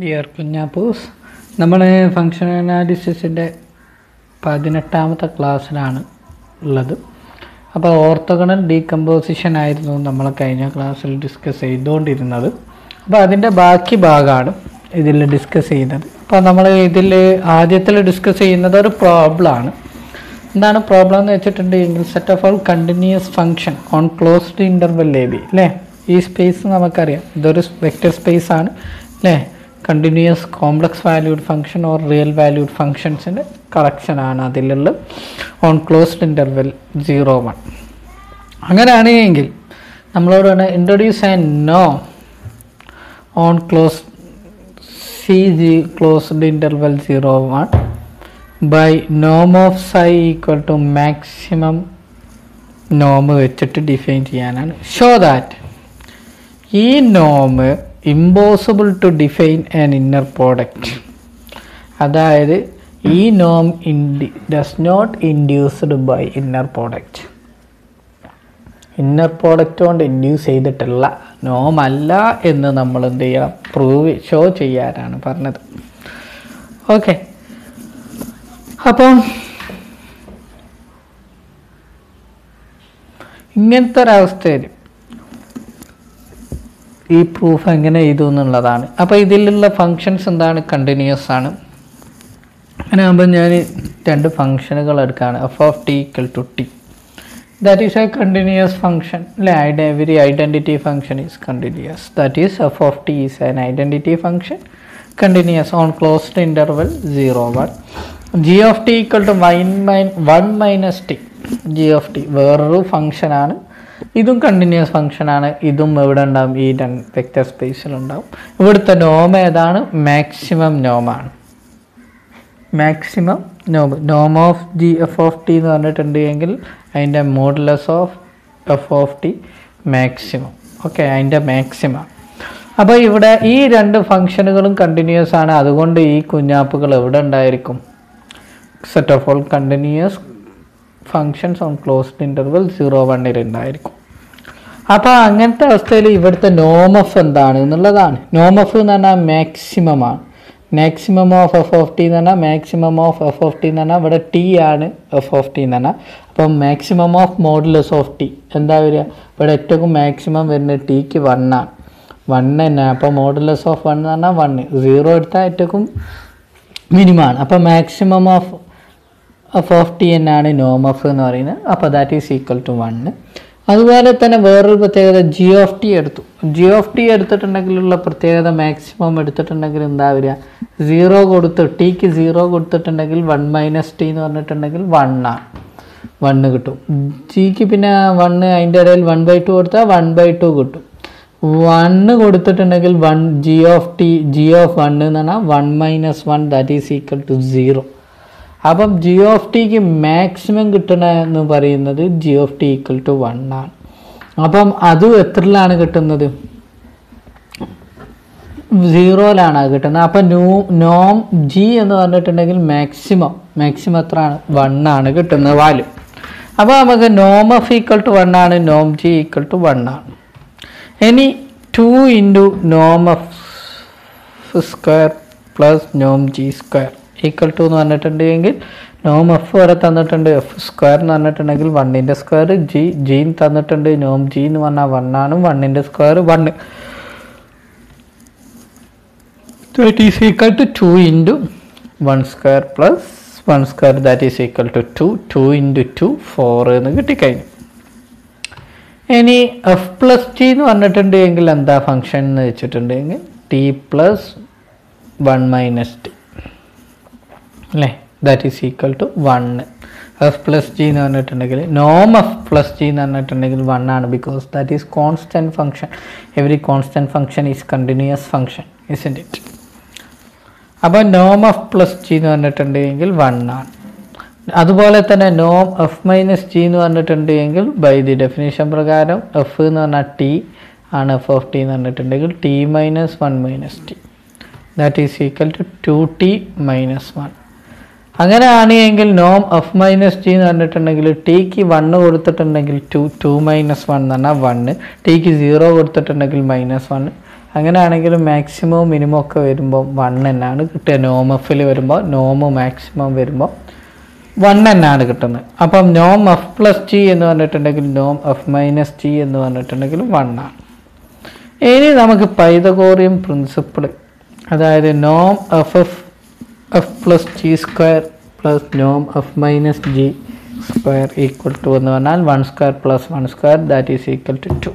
Dear കുഞ്ഞാപ്പൂസ് നമ്മൾ function അനാലിസിസിന്റെ പതിനെട്ടാമത്തെ ക്ലാസ്സിലാണ് ഉള്ളത്. അപ്പോൾ ഓർത്തഗണൽ ഡീകമ്പോസിഷൻ ആയിരുന്നു നമ്മൾ കഴിഞ്ഞ ക്ലാസ്സിൽ ഡിസ്കസ് ചെയ്തുകൊണ്ടിരുന്നത് അപ്പോൾ അതിന്റെ ബാക്കി ഭാഗമാണ് ഇതിൽ ഡിസ്കസ് ചെയ്യുന്നത്. അപ്പോൾ നമ്മൾ ഇതിൽ ആദ്യത്തിൽ ഡിസ്കസ് ചെയ്യുന്നത് ഒരു പ്രോബ്ലമാണ് എന്താണ് പ്രോബ്ലം എന്ന് വെച്ചിട്ടുണ്ടെങ്കിൽ set of all continuous function on closed interval A B അല്ലേ ഈ സ്പേസ് നമുക്കറിയാം. ഇതൊരു വെക്റ്റർ സ്പേസ് ആണ് അല്ലേ continuous complex valued function or real valued ഫങ്ഷൻസിന്റെ കളക്ഷനാണ് അതിലുള്ള on closed interval zero one അങ്ങനെയാണെങ്കിൽ നമ്മളോട് വേണം introduce and no on close C G closed interval zero one by Noam of psi equal to maximum നോമ് വെച്ചിട്ട് define ചെയ്യാനാണ്. Show that ഈ നോമ് impossible to define an inner product അതായത് ഈ നോം indeed does not induced by inner product inner product കൊണ്ട് induce ചെയ്തിട്ടുള്ള നോം അല്ല എന്ന് നമ്മൾ എന്ത് ചെയ്യണം? പ്രൂവ് ഷോ ചെയ്യാനാണ് പറഞ്ഞത്. ഓക്കെ അപ്പം ഇങ്ങനത്തെ ഒരവസ്ഥയിൽ ഈ പ്രൂഫ് എങ്ങനെ ചെയ്തു എന്നുള്ളതാണ്. അപ്പോൾ ഇതിലുള്ള ഫങ്ഷൻസ് എന്താണ്? കണ്ടിന്യൂസ് ആണ്. അങ്ങനെ ആകുമ്പോൾ ഞാൻ രണ്ട് ഫങ്ഷനുകൾ എടുക്കുകയാണ് F of T equal to T that is a continuous function അല്ലേ? Ida every identity function is continuous that is F of T is an identity function continuous on closed interval zero one G of T equal to wine mine one minus T G of T വേറൊരു ഫങ്ഷനാണ് ഇതും continuous ഫങ്ഷനാണ് ഇതും എവിടെ ഉണ്ടാവും? ഈ vector സ്പേസിലുണ്ടാവും ഇവിടുത്തെ നോമ ഏതാണ്? Maximum നോമാണ് maximum Noam Noam of G F of T എന്ന് പറഞ്ഞിട്ടുണ്ട് എങ്കിൽ അതിന്റെ modulus of F of T maximum okay അതിന്റെ മാക്സിമം അപ്പോൾ ഇവിടെ ഈ രണ്ട് ഫംഗ്ഷനുകളും കണ്ടിന്യൂസ് ആണ്. അതുകൊണ്ട് ഈ കുഞ്ഞാപ്പുകൾ എവിടെ ഉണ്ടായിരിക്കും? Set of all continuous functions on closed interval zero വണ്ണിൽ ഉണ്ടായിരിക്കും. അപ്പോൾ അങ്ങനത്തെ അവസ്ഥയിൽ ഇവിടുത്തെ നോമഫ് എന്താണ് എന്നുള്ളതാണ്. നോമഫ് എന്ന് പറഞ്ഞാൽ മാക്സിമം ആണ്. Maximum of F of T എന്ന് പറഞ്ഞാൽ maximum of F of T എന്ന് പറഞ്ഞാൽ ഇവിടെ ടി ആണ് എഫ് ഓഫ് ടി എന്ന് പറഞ്ഞാൽ. അപ്പം maximum of modulus of T എന്താ വരിക? ഇവിടെ ഏറ്റവും മാക്സിമം വരുന്നത് ടിക്ക് വണ്ണാണ് വൺ തന്നെ. അപ്പോൾ മോഡുലസ് ഓഫ് വൺ എന്ന് പറഞ്ഞാൽ വണ്ണ് സീറോ എടുത്താൽ ഏറ്റവും മിനിമമാണ് അപ്പോൾ maximum of F of T എന്നാണ് നോം എഫ് എന്ന് പറയുന്നത്. അപ്പോൾ that is equal to one അതുപോലെ തന്നെ വേറൊരു പ്രത്യേകത ജി ഓഫ് ടി എടുത്തു. ജി ഓഫ് ടി എടുത്തിട്ടുണ്ടെങ്കിലുള്ള പ്രത്യേകത മാക്സിമം എടുത്തിട്ടുണ്ടെങ്കിൽ എന്താ വരിക? സീറോ കൊടുത്ത് ടിക്ക് സീറോ കൊടുത്തിട്ടുണ്ടെങ്കിൽ വൺ മൈനസ് ടി എന്ന് പറഞ്ഞിട്ടുണ്ടെങ്കിൽ വണ്ണാണ് വണ്ണ് കിട്ടും. ജിക്ക് പിന്നെ വണ്ണ് അതിന്റെ ഇടയിൽ വൺ ബൈ ടു കൊടുത്താൽ വൺ ബൈ ടു കിട്ടും. വണ്ണ് കൊടുത്തിട്ടുണ്ടെങ്കിൽ one G of T G of one എന്ന് പറഞ്ഞാൽ one minus one that is equal to zero അപ്പം ജി ഓഫ് ടിക്ക് മാക്സിമം കിട്ടണ എന്ന് പറയുന്നത് G of T equal to one ആണ്. അപ്പം അതും എത്രയിലാണ് കിട്ടുന്നത്? സീറോയിലാണ് അത് കിട്ടുന്നത്. അപ്പം നോ നോം ജി എന്ന് പറഞ്ഞിട്ടുണ്ടെങ്കിൽ മാക്സിമം മാക്സിമം എത്രയാണ്? വൺ ആണ് കിട്ടുന്നത് വാല്യൂ അപ്പോൾ നമുക്ക് നോം എഫ് ഈക്വൽ ടു വൺ ആണ് നോം ജി ഈക്വൽ ടു വൺ ആണ്. ഇനി two into Noam F square plus Noam G square equal to എന്ന് പറഞ്ഞിട്ടുണ്ടെങ്കിൽ നോം എഫ് വരെ തന്നിട്ടുണ്ട്. എഫ് സ്ക്വയർ എന്ന് പറഞ്ഞിട്ടുണ്ടെങ്കിൽ വണ്ണിന്റെ സ്ക്വയർ ജി ജീൻ തന്നിട്ടുണ്ട്. നോം ജി എന്ന് പറഞ്ഞാൽ വണ്ണാണ് വണ്ണിന്റെ square one that is equal to two into one square plus one square that is equal to two two into two four എന്ന് കിട്ടിക്കഴിഞ്ഞു. ഇനി എഫ് പ്ലസ് ടി എന്ന് പറഞ്ഞിട്ടുണ്ടെങ്കിൽ എന്താ ഫങ്ഷൻ എന്ന് വെച്ചിട്ടുണ്ടെങ്കിൽ T plus one minus T അല്ലേ? That is equal to one F plus G എന്ന് പറഞ്ഞിട്ടുണ്ടെങ്കിൽ നോം എഫ് പ്ലസ് ജി എന്ന് പറഞ്ഞിട്ടുണ്ടെങ്കിൽ വൺ ആണ് because that is constant function every constant function is continuous function is it അപ്പോൾ നോം എഫ് പ്ലസ് ജി എന്ന് പറഞ്ഞിട്ടുണ്ടെങ്കിൽ വൺ ആണ്. അതുപോലെ തന്നെ നോം എഫ് മൈനസ് ജി എന്ന് പറഞ്ഞിട്ടുണ്ടെങ്കിൽ ബൈ ദി ഡെഫിനേഷൻ പ്രകാരം എഫ് എന്ന് പറഞ്ഞാൽ ടി ആണ് എഫ് ഓഫ് ടി എന്ന് പറഞ്ഞിട്ടുണ്ടെങ്കിൽ T minus one minus T that is equal to two T minus one അങ്ങനെയാണ് എങ്കിൽ നോം എഫ് മൈനസ് ടി എന്ന് പറഞ്ഞിട്ടുണ്ടെങ്കിൽ ടിക്ക് വണ്ണ് കൊടുത്തിട്ടുണ്ടെങ്കിൽ ടു ടു മൈനസ് വൺ എന്ന് പറഞ്ഞാൽ വണ്ണ് ടിക്ക് സീറോ കൊടുത്തിട്ടുണ്ടെങ്കിൽ മൈനസ് വൺ അങ്ങനെയാണെങ്കിൽ മാക്സിമവും മിനിമം ഒക്കെ വരുമ്പോൾ വൺ എന്നാണ് കിട്ടുക. നോം എഫിൽ വരുമ്പോൾ നോം മാക്സിമം വരുമ്പോൾ വൺ എന്നാണ് കിട്ടുന്നത്. അപ്പം നോം എഫ് പ്ലസ് ടി എന്ന് പറഞ്ഞിട്ടുണ്ടെങ്കിൽ നോം എഫ് മൈനസ് ടി എന്ന് പറഞ്ഞിട്ടുണ്ടെങ്കിൽ വൺ ആണ്. ഇനി നമുക്ക് പൈതകോറിയം പ്രിൻസിപ്പിൾ അതായത് നോം F F F plus G square plus Noam F minus G square equal to എന്ന് പറഞ്ഞാൽ one square plus one square that is equal to to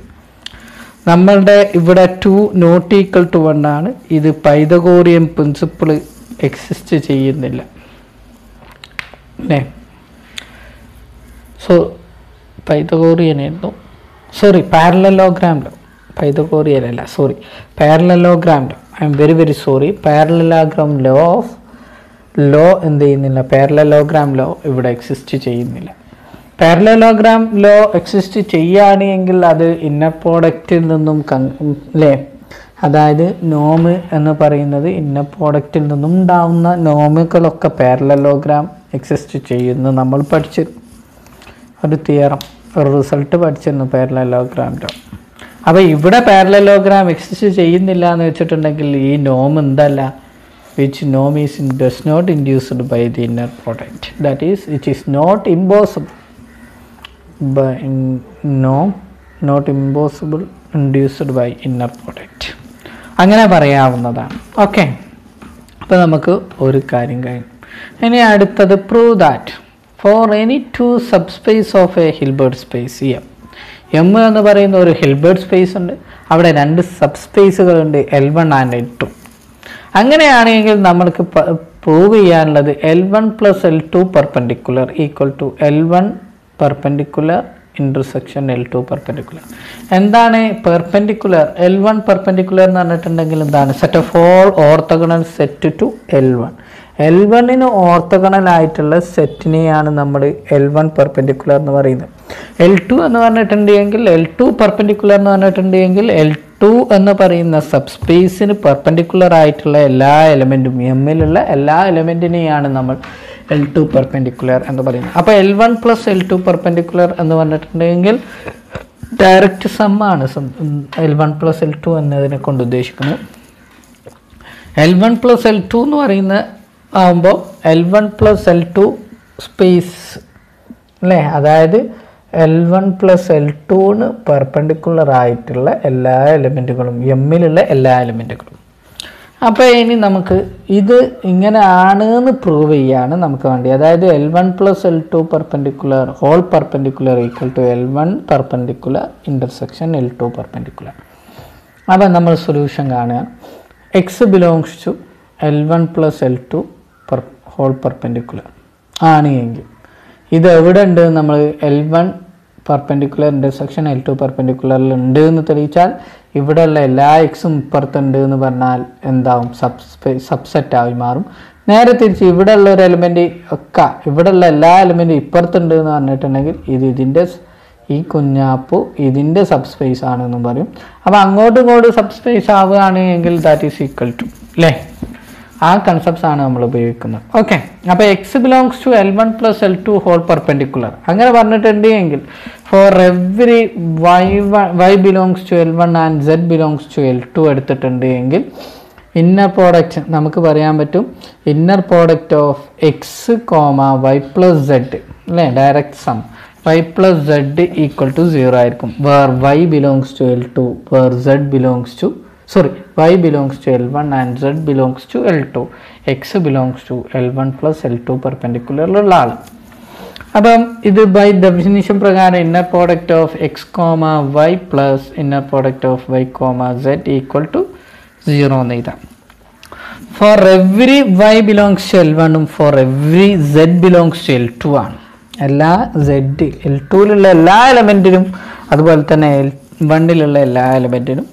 നമ്മളുടെ ഇവിടെ to not equal to one ആണ്. ഇത് പൈതകോറിയം പ്രിൻസിപ്പിൾ എക്സിസ്റ്റ് ചെയ്യുന്നില്ല. So Pythagorean ആയിരുന്നു sorry പാരലലോഗ്രാമിലോ Pythagorean അല്ല sorry പാരലലോഗ്രാമിലോ I am very very sorry parallelogram law of law എന്ത് ചെയ്യുന്നില്ല. Parallelogram law ഇവിടെ എക്സിസ്റ്റ് ചെയ്യുന്നില്ല. പാരലലോഗ്രാം ലോ എക്സിസ്റ്റ് ചെയ്യുകയാണെങ്കിൽ അത് ഇന്നർ പ്രോഡക്റ്റിൽ നിന്നും അല്ലേ അതായത് നോമ് എന്ന് പറയുന്നത് ഇന്നർ പ്രോഡക്റ്റിൽ നിന്നും ഉണ്ടാവുന്ന നോമുകളൊക്കെ പാരലലോഗ്രാം എക്സിസ്റ്റ് ചെയ്യുന്നു നമ്മൾ പഠിച്ചു. ഒരു തിയറം ഒരു റിസൾട്ട് പഠിച്ചിരുന്നു പാരലലോഗ്രാമിന്റെ അപ്പോൾ ഇവിടെ പാരലലോഗ്രാം എക്സിസ്റ്റ് ചെയ്യുന്നില്ല എന്ന് വെച്ചിട്ടുണ്ടെങ്കിൽ ഈ നോം എന്തല്ല? Which Noam is in does not induced by the inner product that is it is not impossible by norm not impossible induced by inner product അങ്ങനെ പറയാവുന്നതാണ്. ഓക്കെ അപ്പോൾ നമുക്ക് ഒരു കാര്യം കഴിഞ്ഞു ഇനി അടുത്തത് prove that for any two sub space of a Hilbert space M M എന്ന് പറയുന്ന ഒരു ഹിൽബേർട്ട് സ്പേസ് ഉണ്ട്. അവിടെ രണ്ട് sub സ്പേസുകളുണ്ട് L one and L two അങ്ങനെയാണെങ്കിൽ നമ്മൾക്ക് പ്രൂവ് ചെയ്യാനുള്ളത് L one plus L two perpendicular equal to L one perpendicular intersection L two perpendicular എന്താണ് പെർപെൻഡിക്കുലർ എൽ വൺ പെർപെൻഡിക്കുലർ എന്ന് പറഞ്ഞിട്ടുണ്ടെങ്കിൽ എന്താണ്? Set of all orthogonal set to L one L വണ്ണിന് ഓർത്തഗണലായിട്ടുള്ള സെറ്റിനെയാണ് നമ്മൾ L one perpendicular എന്ന് പറയുന്നത്. L two എന്ന് പറഞ്ഞിട്ടുണ്ടെങ്കിൽ എൽ ടു പെർപെൻഡിക്കുലർ എന്ന് പറഞ്ഞിട്ടുണ്ടെങ്കിൽ എൽ ടു എന്ന് പറയുന്ന സബ് സ്പേസിന് പെർപെൻഡിക്കുലർ ആയിട്ടുള്ള എല്ലാ എലമെന്റും എമ്മിലുള്ള എല്ലാ എലമെന്റിനെയാണ് നമ്മൾ എൽ ടു പെർപെൻഡിക്കുലർ എന്ന് പറയുന്നത്. അപ്പോൾ L one plus L two perpendicular എന്ന് പറഞ്ഞിട്ടുണ്ടെങ്കിൽ direct സമ്മാണ് L one plus L two എന്നതിനെ കൊണ്ട് ഉദ്ദേശിക്കുന്നത്. L one plus L two എന്ന് പറയുന്ന ആകുമ്പോൾ L one plus L two space അല്ലേ അതായത് എൽ വൺ പ്ലസ് എൽ ടുവിന് പെർപ്പൻഡിക്കുലർ ആയിട്ടുള്ള എല്ലാ എലിമെന്റുകളും എമ്മിലുള്ള എല്ലാ എലിമെന്റുകളും അപ്പോൾ ഇനി നമുക്ക് ഇത് ഇങ്ങനെ ആണ് എന്ന് പ്രൂവ് ചെയ്യാണ് നമുക്ക് വേണ്ടി. അതായത് L one plus L two perpendicular whole perpendicular equal to L one perpendicular intersection L two perpendicular അപ്പോൾ നമ്മൾ സൊല്യൂഷൻ കാണുക. X belongs to L one plus L two per whole perpendicular ആണ് എങ്കിൽ ഇത് എവിടെ ഉണ്ട് നമ്മൾ L one perpendicular intersection L two പെർപെൻഡിക്കുലറിൽ ഉണ്ട് എന്ന് തെളിയിച്ചാൽ ഇവിടെയുള്ള എല്ലാ എക്സും ഇപ്പുറത്തുണ്ട് എന്ന് പറഞ്ഞാൽ എന്താവും? സബ്സ്പെ സബ്സെറ്റ് ആയി മാറും. നേരെ തിരിച്ച് ഉള്ള ഒരു എലിമെന്റ് ഒക്കെ ഉള്ള എല്ലാ എലിമെന്റും ഇപ്പുറത്തുണ്ട് എന്ന് പറഞ്ഞിട്ടുണ്ടെങ്കിൽ ഇത് ഇതിന്റെ ഈ കുഞ്ഞാപ്പു ഇതിന്റെ സബ് സ്പേസ് ആണെന്നും പറയും. അപ്പോൾ അങ്ങോട്ടും ഇങ്ങോട്ടും സബ് സ്പേസ് ആവുകയാണ് ദാറ്റ് ഈസ് ഈക്വൽ ടു അല്ലേ ആ കൺസെപ്റ്റ്സ് ആണ് നമ്മൾ ഉപയോഗിക്കുന്നത്. ഓക്കെ അപ്പോൾ X belongs to L one plus L two whole perpendicular അങ്ങനെ പറഞ്ഞിട്ടുണ്ട് എങ്കിൽ for every Y Y belongs to L one and Z belongs to L two എടുത്തിട്ടുണ്ട് എങ്കിൽ ഇന്നർ പ്രോഡക്റ്റ് നമുക്ക് പറയാൻ പറ്റും inner product of X comma Y plus Z അല്ലേ? Direct sum Y plus Z equal to zero ആയിരിക്കും. Where Y belongs to L two where Z belongs to sorry Y belongs to L one and Z belongs to L two X belongs to L one plus L two പെർപെൻഡിക്കുലറിലുള്ള ആൾ അപ്പം ഇത് by definition പ്രകാരം inner product of X comma Y plus inner product of Y comma Z equal to zero എന്ന് എഴുതാം. For every Y belongs to L വണ്ണും for every Z belongs to L two ആണ്. എല്ലാ Z L ടുവിലുള്ള എല്ലാ എലമെന്റിനും അതുപോലെ തന്നെ L വണ്ണിലുള്ള എല്ലാ എലമെന്റിനും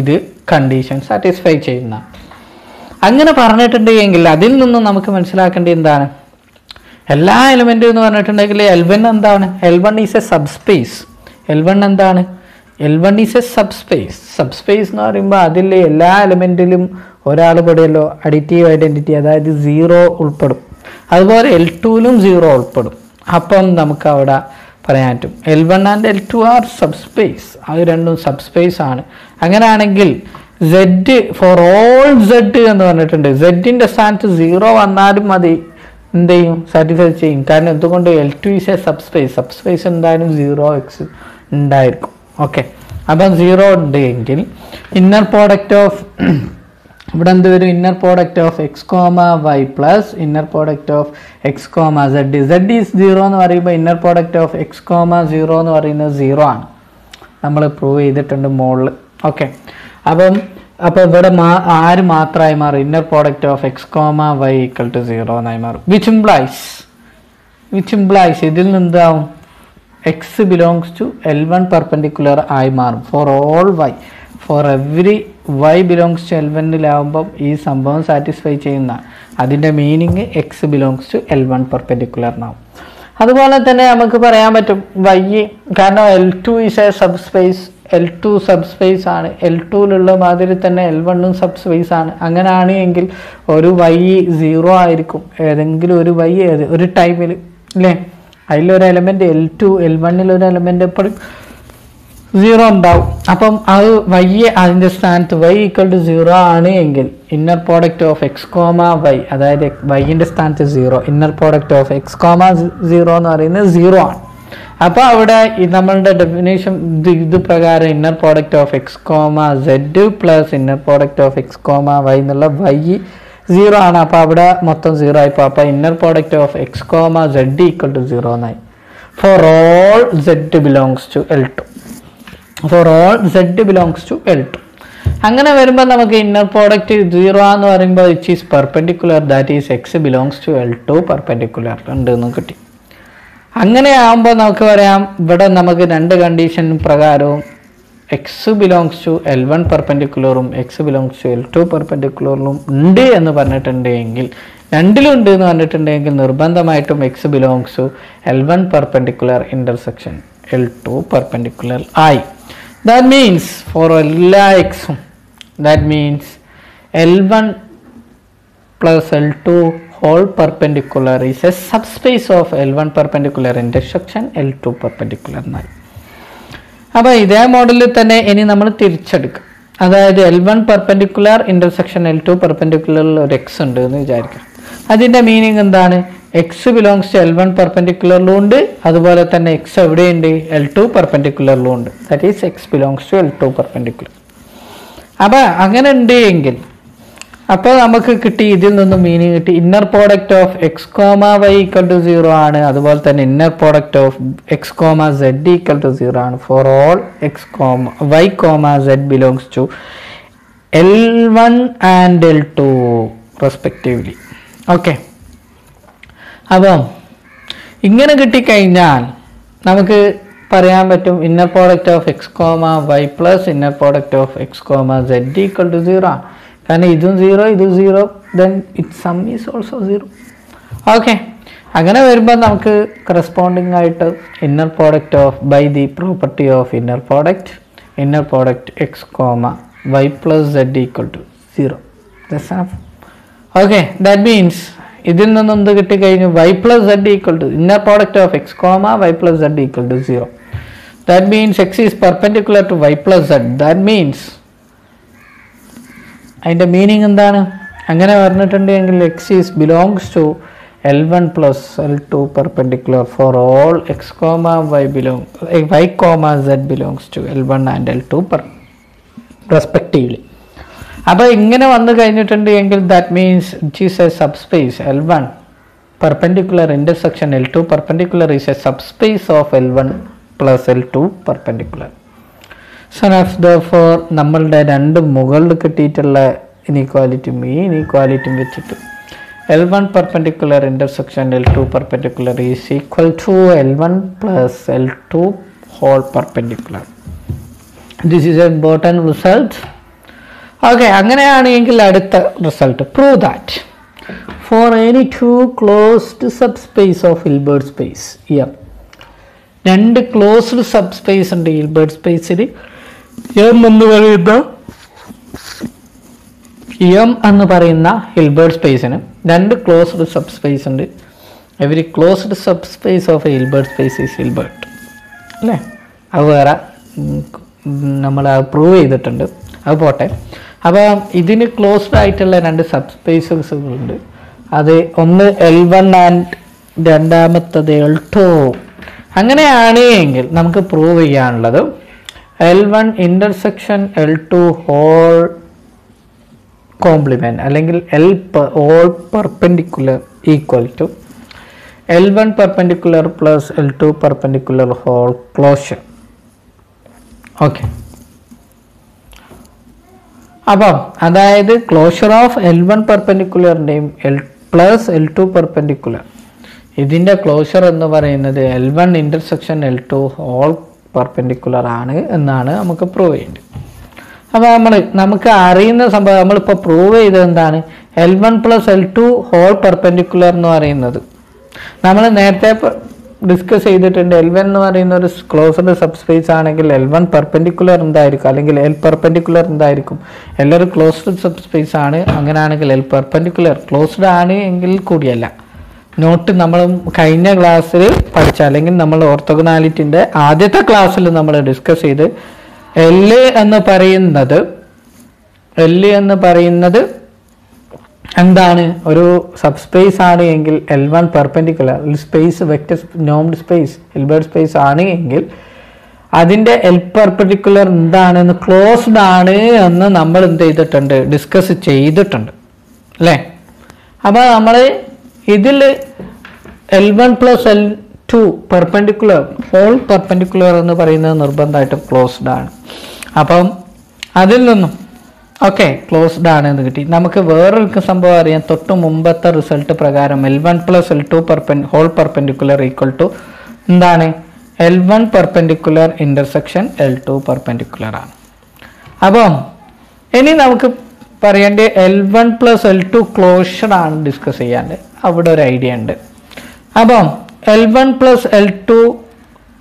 ഇത് കണ്ടീഷൻ സാറ്റിസ്ഫൈ ചെയ്യുന്ന. അങ്ങനെ പറഞ്ഞിട്ടുണ്ടെങ്കിൽ അതിൽ നിന്നും നമുക്ക് മനസ്സിലാക്കേണ്ടത് എന്താണ്? എല്ലാ എലിമെന്റും എന്ന് പറഞ്ഞിട്ടുണ്ടെങ്കിൽ എൽ വൺ എന്താണ്? L one is a sub space L one എന്താണ്? L one is a sub space sub space എന്ന് പറയുമ്പോൾ അതിൽ എല്ലാ എലിമെന്റിലും ഒരാൾ പെടുമല്ലോ. അഡിറ്റീവ് ഐഡന്റിറ്റി അതായത് സീറോ ഉൾപ്പെടും. അതുപോലെ എൽ ടുവിലും സീറോ ഉൾപ്പെടും. അപ്പം നമുക്ക് അവിടെ പറയാൻ പറ്റും L one and L two are sub space അത് രണ്ടും സബ് സ്പേസ് ആണ്. അങ്ങനെയാണെങ്കിൽ സെഡ് ഫോർ ഓൾ സെഡ് എന്ന് പറഞ്ഞിട്ടുണ്ട്. സെഡിന്റെ സ്ഥാനത്ത് സീറോ വന്നാലും മതി. എന്ത് ചെയ്യും? സാറ്റിസ്ഫൈ ചെയ്യും. കാരണം എന്തുകൊണ്ട് L two is a subspace subspace എന്തായാലും സീറോ എക്സ് ഉണ്ടായിരിക്കും. ഓക്കെ അപ്പം സീറോ ഉണ്ട് എങ്കിൽ ഇന്നർ പ്രോഡക്റ്റ് ഓഫ് ഇവിടെ എന്ത് വരും? Inner product of X comma Y plus inner product of X comma Z Z is zero എന്ന് പറയുമ്പോൾ inner product of X comma zero എന്ന് പറയുന്നത് സീറോ ആണ്. നമ്മൾ പ്രൂവ് ചെയ്തിട്ടുണ്ട് മുകളിൽ ഓക്കെ അപ്പം അപ്പോൾ ഇവിടെ മാ ആര് മാത്രമായി മാറും? Inner product of X comma Y equal to zero എന്നായി മാറും. വിച്ച് ഇംപ്ലൈസ് വിച്ച് ഇംപ്ലൈസ് ഇതിൽ നിന്നാവും X belongs to L one perpendicular ആയി മാറും. For all Y for every Y belongs to എൽവനിലാവുമ്പം ഈ സംഭവം സാറ്റിസ്ഫൈ ചെയ്യുന്ന അതിന്റെ meaning X belongs to L one പെർപെൻഡിക്കുലറിനാവും അതുപോലെ തന്നെ നമുക്ക് പറയാൻ പറ്റും വൈ കാരണം L two is a sub space L two sub space ആണ് എൽ ടുവിലുള്ള മാതിരി തന്നെ എൽ വണ്ണും സബ് സ്പേസ് ആണ്. അങ്ങനെയാണ് എങ്കിൽ ഒരു വൈ സീറോ ആയിരിക്കും. ഏതെങ്കിലും ഒരു വൈ ഏത് ഒരു ടൈമിൽ അല്ലേ അതിലൊരു എലമെന്റ് എൽ ടു എൽ വണ്ണിലൊരു എലമെന്റ് എപ്പോഴും സീറോ ഉണ്ടാവും. അപ്പം അത് വൈ അതിന്റെ സ്ഥാനത്ത് വൈ ഈക്വൽ ടു സീറോ ആണ് എങ്കിൽ inner product of X comma Y അതായത് വൈന്റെ സ്ഥാനത്ത് zero inner product of X comma zero എന്ന് പറയുന്നത് സീറോ ആണ്. അപ്പോൾ അവിടെ നമ്മളുടെ ഡെഫിനേഷൻ ഇത് ഇത് പ്രകാരം inner product of X comma Z plus inner product of X comma Y എന്നുള്ള വൈ സീറോ ആണ്. അപ്പോൾ അവിടെ മൊത്തം സീറോ ആയിപ്പോൾ അപ്പോൾ inner product of X comma Z equal to zero എന്നായി. For all Z belongs to L two for all Z belongs to L two അങ്ങനെ വരുമ്പോൾ നമുക്ക് ഇന്നർ പ്രോഡക്റ്റ് സീറോ എന്ന് പറയുമ്പോൾ it is perpendicular that is X belongs to L two perpendicular ഉണ്ട് എന്ന് കിട്ടി. അങ്ങനെ ആകുമ്പോൾ നമുക്ക് പറയാം ഇവിടെ നമുക്ക് രണ്ട് condition പ്രകാരവും X belongs to L one പെർപെൻഡിക്കുലറും X belongs to L two പെർപെൻഡിക്കുലറിലും ഉണ്ട് എന്ന് പറഞ്ഞിട്ടുണ്ടെങ്കിൽ രണ്ടിലും ഉണ്ട് എന്ന് പറഞ്ഞിട്ടുണ്ടെങ്കിൽ നിർബന്ധമായിട്ടും X belongs to L one perpendicular intersection L two perpendicular ആയി. ദാറ്റ് മീൻസ് ഫോർ എല്ലാ എക്സും that means L one plus L2 whole perpendicular is a subspace of L1 perpendicular intersection L2 perpendicular എന്നായി അപ്പോൾ ഇതേ മോഡലിൽ തന്നെ ഇനി നമ്മൾ തിരിച്ചെടുക്കും. അതായത് L one perpendicular intersection L two പെർപെൻഡിക്കുലറിൽ ഒരു എക്സ് ഉണ്ട് എന്ന് വിചാരിക്കാം. അതിന്റെ മീനിങ് എന്താണ്? X belongs to L one പെർപെൻഡിക്കുലറിലും ഉണ്ട് അതുപോലെ തന്നെ എക്സ് എവിടെയുണ്ട്? എൽ ടു പെർപെൻഡിക്കുലറിലും ഉണ്ട് that is X belongs to L two perpendicular അപ്പോൾ അങ്ങനെ ഉണ്ട് എങ്കിൽ അപ്പോൾ നമുക്ക് കിട്ടി ഇതിൽ നിന്ന് മീനിങ് കിട്ടി inner product of X comma Y equal to zero ആണ്. അതുപോലെ തന്നെ inner product of X comma Z equal to zero ആണ്. For all X comma Y comma Z belongs to L one and L two respectively okay അപ്പം ഇങ്ങനെ കിട്ടിക്കഴിഞ്ഞാൽ നമുക്ക് പറയാൻ പറ്റും inner product of X comma Y plus inner product of X comma Z equal to zero കാരണം ഇതും zero ഇതും zero then it sum is also zero okay അങ്ങനെ വരുമ്പോൾ നമുക്ക് കറസ്പോണ്ടിങ് ആയിട്ട് inner product of by the property of inner product inner product X comma Y plus Z equal to zero okay that means ഇതിൽ നിന്ന് എന്ത് കിട്ടിക്കഴിഞ്ഞു Y plus Z equal to inner product of X comma Y plus Z equal to zero that means X is perpendicular to Y plus Z that means അതിന്റെ meaning എന്താണ്? അങ്ങനെ പറഞ്ഞിട്ടുണ്ടെങ്കിൽ X is belongs to L one plus L two perpendicular for all X comma Y belong Y comma Z belongs to L one and L two per respectively അപ്പോൾ ഇങ്ങനെ വന്നു കഴിഞ്ഞിട്ടുണ്ട് എങ്കിൽ that means it is a sub space L one perpendicular intersection L two perpendicular is a sub space of L one plus L two perpendicular so the for നമ്മളുടെ രണ്ട് മുകളിൽ കിട്ടിയിട്ടുള്ള ഇനീക്വാലിറ്റിയും ഈ ഇനീക്വാലിറ്റിയും വെച്ചിട്ട് L one perpendicular intersection L two perpendicular is equal to L one plus L two whole perpendicular this is a important result okay അങ്ങനെയാണെങ്കിൽ അടുത്ത result prove that for any two closed sub space of Hilbert space M രണ്ട് closed sub space ഉണ്ട് Hilbert സ്പേസിൽ M എന്ന് പറയുന്ന M എന്ന് പറയുന്ന Hilbert സ്പേസിന് രണ്ട് ക്ലോസ്ഡ് സബ് സ്പേസ് ഉണ്ട്. Every closed sub space of a space is Hilbert അല്ലേ? അത് വേറെ നമ്മൾ അത് പ്രൂവ് ചെയ്തിട്ടുണ്ട്. അത് പോട്ടെ. അപ്പോൾ ഇതിന് ക്ലോസ്ഡ് ആയിട്ടുള്ള രണ്ട് സബ് സ്പേസസുകളുണ്ട് അത് ഒന്ന് എൽ വൺ ആൻഡ് രണ്ടാമത്തത് എൽ ടു അങ്ങനെയാണ് എങ്കിൽ നമുക്ക് പ്രൂവ് ചെയ്യാനുള്ളത്. L one intersection L two whole complement അല്ലെങ്കിൽ L whole perpendicular equal to L one perpendicular plus L two perpendicular whole closure okay അപ്പം അതായത് closure of L one പെർപെൻഡിക്കുലറിന്റെയും L plus L two perpendicular. ഇതിന്റെ closure എന്ന് പറയുന്നത് L one intersection L two whole perpendicular ആണ് എന്നാണ് നമുക്ക് prove ചെയ്യേണ്ടത്. അപ്പോൾ നമ്മൾ നമുക്ക് അറിയുന്ന സംഭവം നമ്മളിപ്പോൾ പ്രൂവ് ചെയ്തത് എന്താണ്? L one plus L two whole perpendicular എന്ന് പറയുന്നത്. നമ്മൾ നേരത്തെ ഡിസ്കസ് ചെയ്തിട്ടുണ്ട്. എൽ വൺ എന്ന് പറയുന്ന ഒരു ക്ലോസ്ഡ് സബ്സ്പേസ് ആണെങ്കിൽ എൽ വൺ പെർപെൻഡിക്കുലർ എന്തായിരിക്കും? അല്ലെങ്കിൽ എൽ പെർപെൻഡിക്കുലർ എന്തായിരിക്കും? എല്ലാവരും ക്ലോസ്ഡ് സബ്സ്പേസ് ആണ്. അങ്ങനെയാണെങ്കിൽ എൽ പെർപെൻഡിക്കുലർ ക്ലോസ്ഡ് ആണ് എങ്കിൽ കൂടിയല്ല. നോട്ട് നമ്മൾ കഴിഞ്ഞ ക്ലാസ്സിൽ പഠിച്ച അല്ലെങ്കിൽ നമ്മൾ ഓർത്തോഗണാലിറ്റിന്റെ ആദ്യത്തെ ക്ലാസ്സിൽ നമ്മൾ ഡിസ്കസ് ചെയ്ത് എൽ എന്ന് പറയുന്നത് എൽ എന്ന് പറയുന്നത് എന്താണ്? ഒരു സബ് സ്പേസ് ആണ് എങ്കിൽ L one perpendicular space vector normed space Hilbert space ആണ് എങ്കിൽ അതിന്റെ എൽ പെർപെൻഡിക്കുലർ എന്താണെന്ന് ക്ലോസ്ഡ് ആണ് എന്ന് നമ്മൾ എന്ത് ചെയ്തിട്ടുണ്ട്? ഡിസ്കസ് ചെയ്തിട്ടുണ്ട്. അല്ലേ? അപ്പോൾ നമ്മൾ ഇതിൽ L one plus L two perpendicular whole perpendicular എന്ന് പറയുന്നത് നിർബന്ധമായിട്ടും ക്ലോസ്ഡ് ആണ്. അപ്പം അതിൽ നിന്നും ഓക്കെ ക്ലോസ്ഡ് ആണ് എന്ന് കിട്ടി. നമുക്ക് വേറൊരു സംഭവം അറിയാം. തൊട്ട് മുമ്പത്തെ റിസൾട്ട് പ്രകാരം L one plus L two perpen whole perpendicular equal to എന്താണ്? L one perpendicular intersection L two perpendicular ആണ്. അപ്പം ഇനി നമുക്ക് പറയേണ്ട L one plus L two closure ആണ് ഡിസ്കസ് ചെയ്യാണ്ട്. അവിടെ ഒരു ഐഡിയ ഉണ്ട്. അപ്പം L one plus L two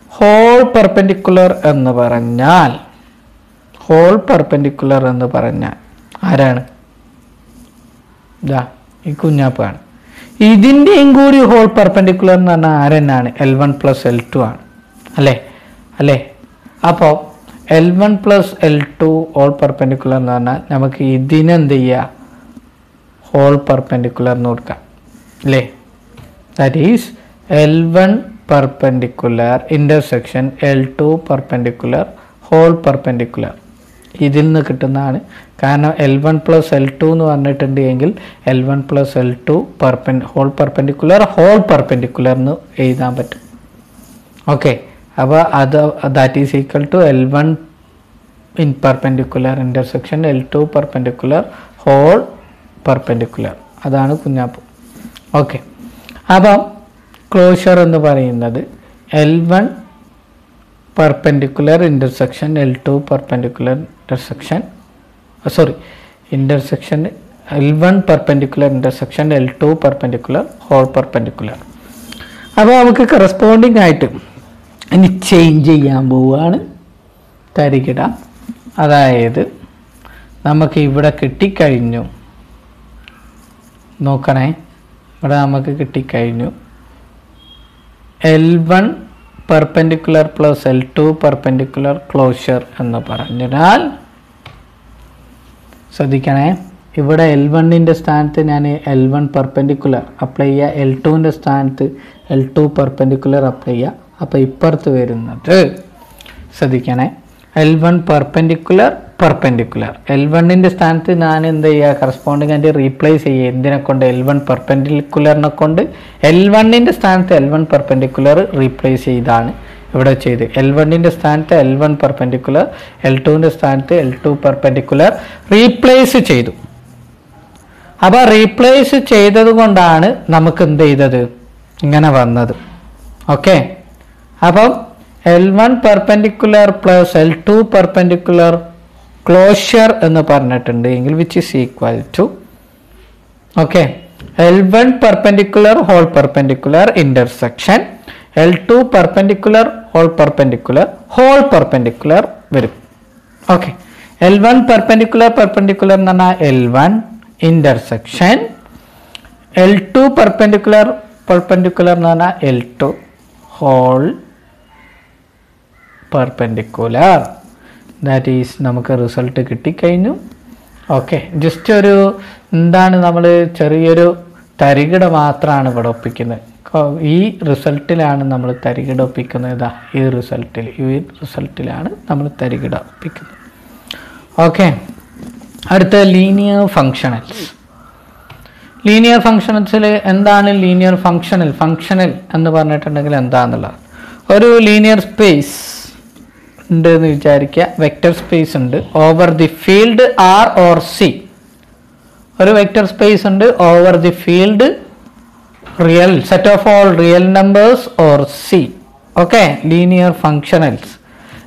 whole perpendicular എന്ന് പറഞ്ഞാൽ ഹോൾ പെർപെൻഡിക്കുലർ എന്ന് പറഞ്ഞാൽ ആരാണ്? ഇതാ ഈ കുഞ്ഞാപ്പാണ് ഇതിന്റെയും കൂടി ഹോൾ പെർപെൻഡിക്കുലർ എന്ന് പറഞ്ഞാൽ ആരെന്നാണ്? L one plus L two ആണ്. അല്ലേ? അല്ലേ? അപ്പോൾ L one plus L two whole perpendicular എന്ന് പറഞ്ഞാൽ നമുക്ക് ഇതിനെന്ത് ചെയ്യുക ഹോൾ പെർപെൻഡിക്കുലർ എന്ന് കൊടുക്കാം. അല്ലേ? That is L one perpendicular intersection L two perpendicular whole perpendicular ഇതിൽ നിന്ന് കിട്ടുന്നതാണ്. കാരണം L one plus L two എന്ന് പറഞ്ഞിട്ടുണ്ട് എങ്കിൽ L one plus L two perpen whole perpendicular whole perpendicular എന്ന് എഴുതാൻ പറ്റും. ഓക്കെ അപ്പോൾ അത് that is equal to L one in perpendicular intersection L two perpendicular whole perpendicular അതാണ് കുഞ്ഞാപ്പ്. ഓക്കെ അപ്പം ക്ലോഷർ എന്ന് പറയുന്നത് L one L two perpendicular intersection sorry intersection L one perpendicular intersection L two perpendicular whole perpendicular അപ്പോൾ നമുക്ക് corresponding ആയിട്ട് ഇനി change ചെയ്യാൻ പോവുകയാണ്. തരികിട. അതായത് നമുക്ക് ഇവിടെ കിട്ടിക്കഴിഞ്ഞു. നോക്കണേ. ഇവിടെ നമുക്ക് കിട്ടിക്കഴിഞ്ഞു. L one perpendicular plus L two perpendicular closure എന്ന് പറഞ്ഞാൽ ശ്രദ്ധിക്കണേ. ഇവിടെ എൽ വണ്ണിന്റെ സ്ഥാനത്ത് ഞാൻ എൽ വൺ പെർപെൻഡിക്കുലർ അപ്ലൈ ചെയ്യുക എൽ ടുവിന്റെ സ്ഥാനത്ത് എൽ ടു പെർപെൻഡിക്കുലർ അപ്ലൈ ചെയ്യുക അപ്പോൾ ഇപ്പുറത്ത് വരുന്നത് ശ്രദ്ധിക്കണേ. L one perpendicular perpendicular L വണ്ണിന്റെ സ്ഥാനത്ത് ഞാൻ എന്ത് ചെയ്യുക? കറസ്പോണ്ടിങ് ആയിട്ട് റീപ്ലേസ് ചെയ്യുക. എന്തിനെ കൊണ്ട്? എൽ വൺ പെർപെൻഡിക്കുലറിനെ കൊണ്ട് എൽ വണ്ണിന്റെ സ്ഥാനത്ത് എൽ വൺ പെർപെൻഡിക്കുലർ റീപ്ലേസ് ചെയ്താണ് ഇവിടെ ചെയ്ത്. എൽ വണ്ണിന്റെ സ്ഥാനത്ത് എൽ വൺ പെർപെൻഡിക്കുലർ എൽ ടുവിന്റെ സ്ഥാനത്ത് എൽ ടു പെർപെൻഡിക്കുലർ റീപ്ലേസ് ചെയ്തു. അപ്പോൾ റീപ്ലേസ് ചെയ്തത് കൊണ്ടാണ് നമുക്ക് എന്ത് ചെയ്തത്? ഇങ്ങനെ വന്നത്. ഓക്കെ അപ്പം L one perpendicular plus L two perpendicular closure എന്ന് പറഞ്ഞിട്ടുണ്ട്. എങ്കിൽ which is equal to okay L one perpendicular whole perpendicular intersection L two perpendicular whole perpendicular whole perpendicular വരും. Okay L one perpendicular perpendicular എന്ന് പറഞ്ഞാൽ L one intersection L two perpendicular perpendicular എന്ന് പറഞ്ഞാൽ L two whole perpendicular that is നമുക്ക് result കിട്ടിക്കഴിഞ്ഞു okay just ഒരു എന്താണ് നമ്മൾ ചെറിയൊരു തരികിട മാത്രമാണ് ഇവിടെ ഒപ്പിക്കുന്നത് ഈ റിസൾട്ടിലാണ് നമ്മൾ തരികിട ഒപ്പിക്കുന്നത്. ഇതാ ഈ റിസൾട്ടിൽ ഈ റിസൾട്ടിലാണ് നമ്മൾ തരികിട ഒപ്പിക്കുന്നത്. ഓക്കെ അടുത്ത ലീനിയർ ഫങ്ഷണൽസ് ലീനിയർ ഫങ്ഷണൽസിൽ എന്താണ് ലീനിയർ ഫങ്ഷണൽ ഫങ്ഷണൽ എന്ന് പറഞ്ഞിട്ടുണ്ടെങ്കിൽ എന്താണെന്നുള്ളത് ഒരു ലീനിയർ സ്പേസ് ഉണ്ട് എന്ന് വിചാരിക്കുക. വെക്റ്റർ സ്പേസ് ഉണ്ട്. Over the field R or C ഒരു വെക്റ്റർ സ്പേസ് ഉണ്ട്. Over the field real set of all real numbers or C okay linear functionals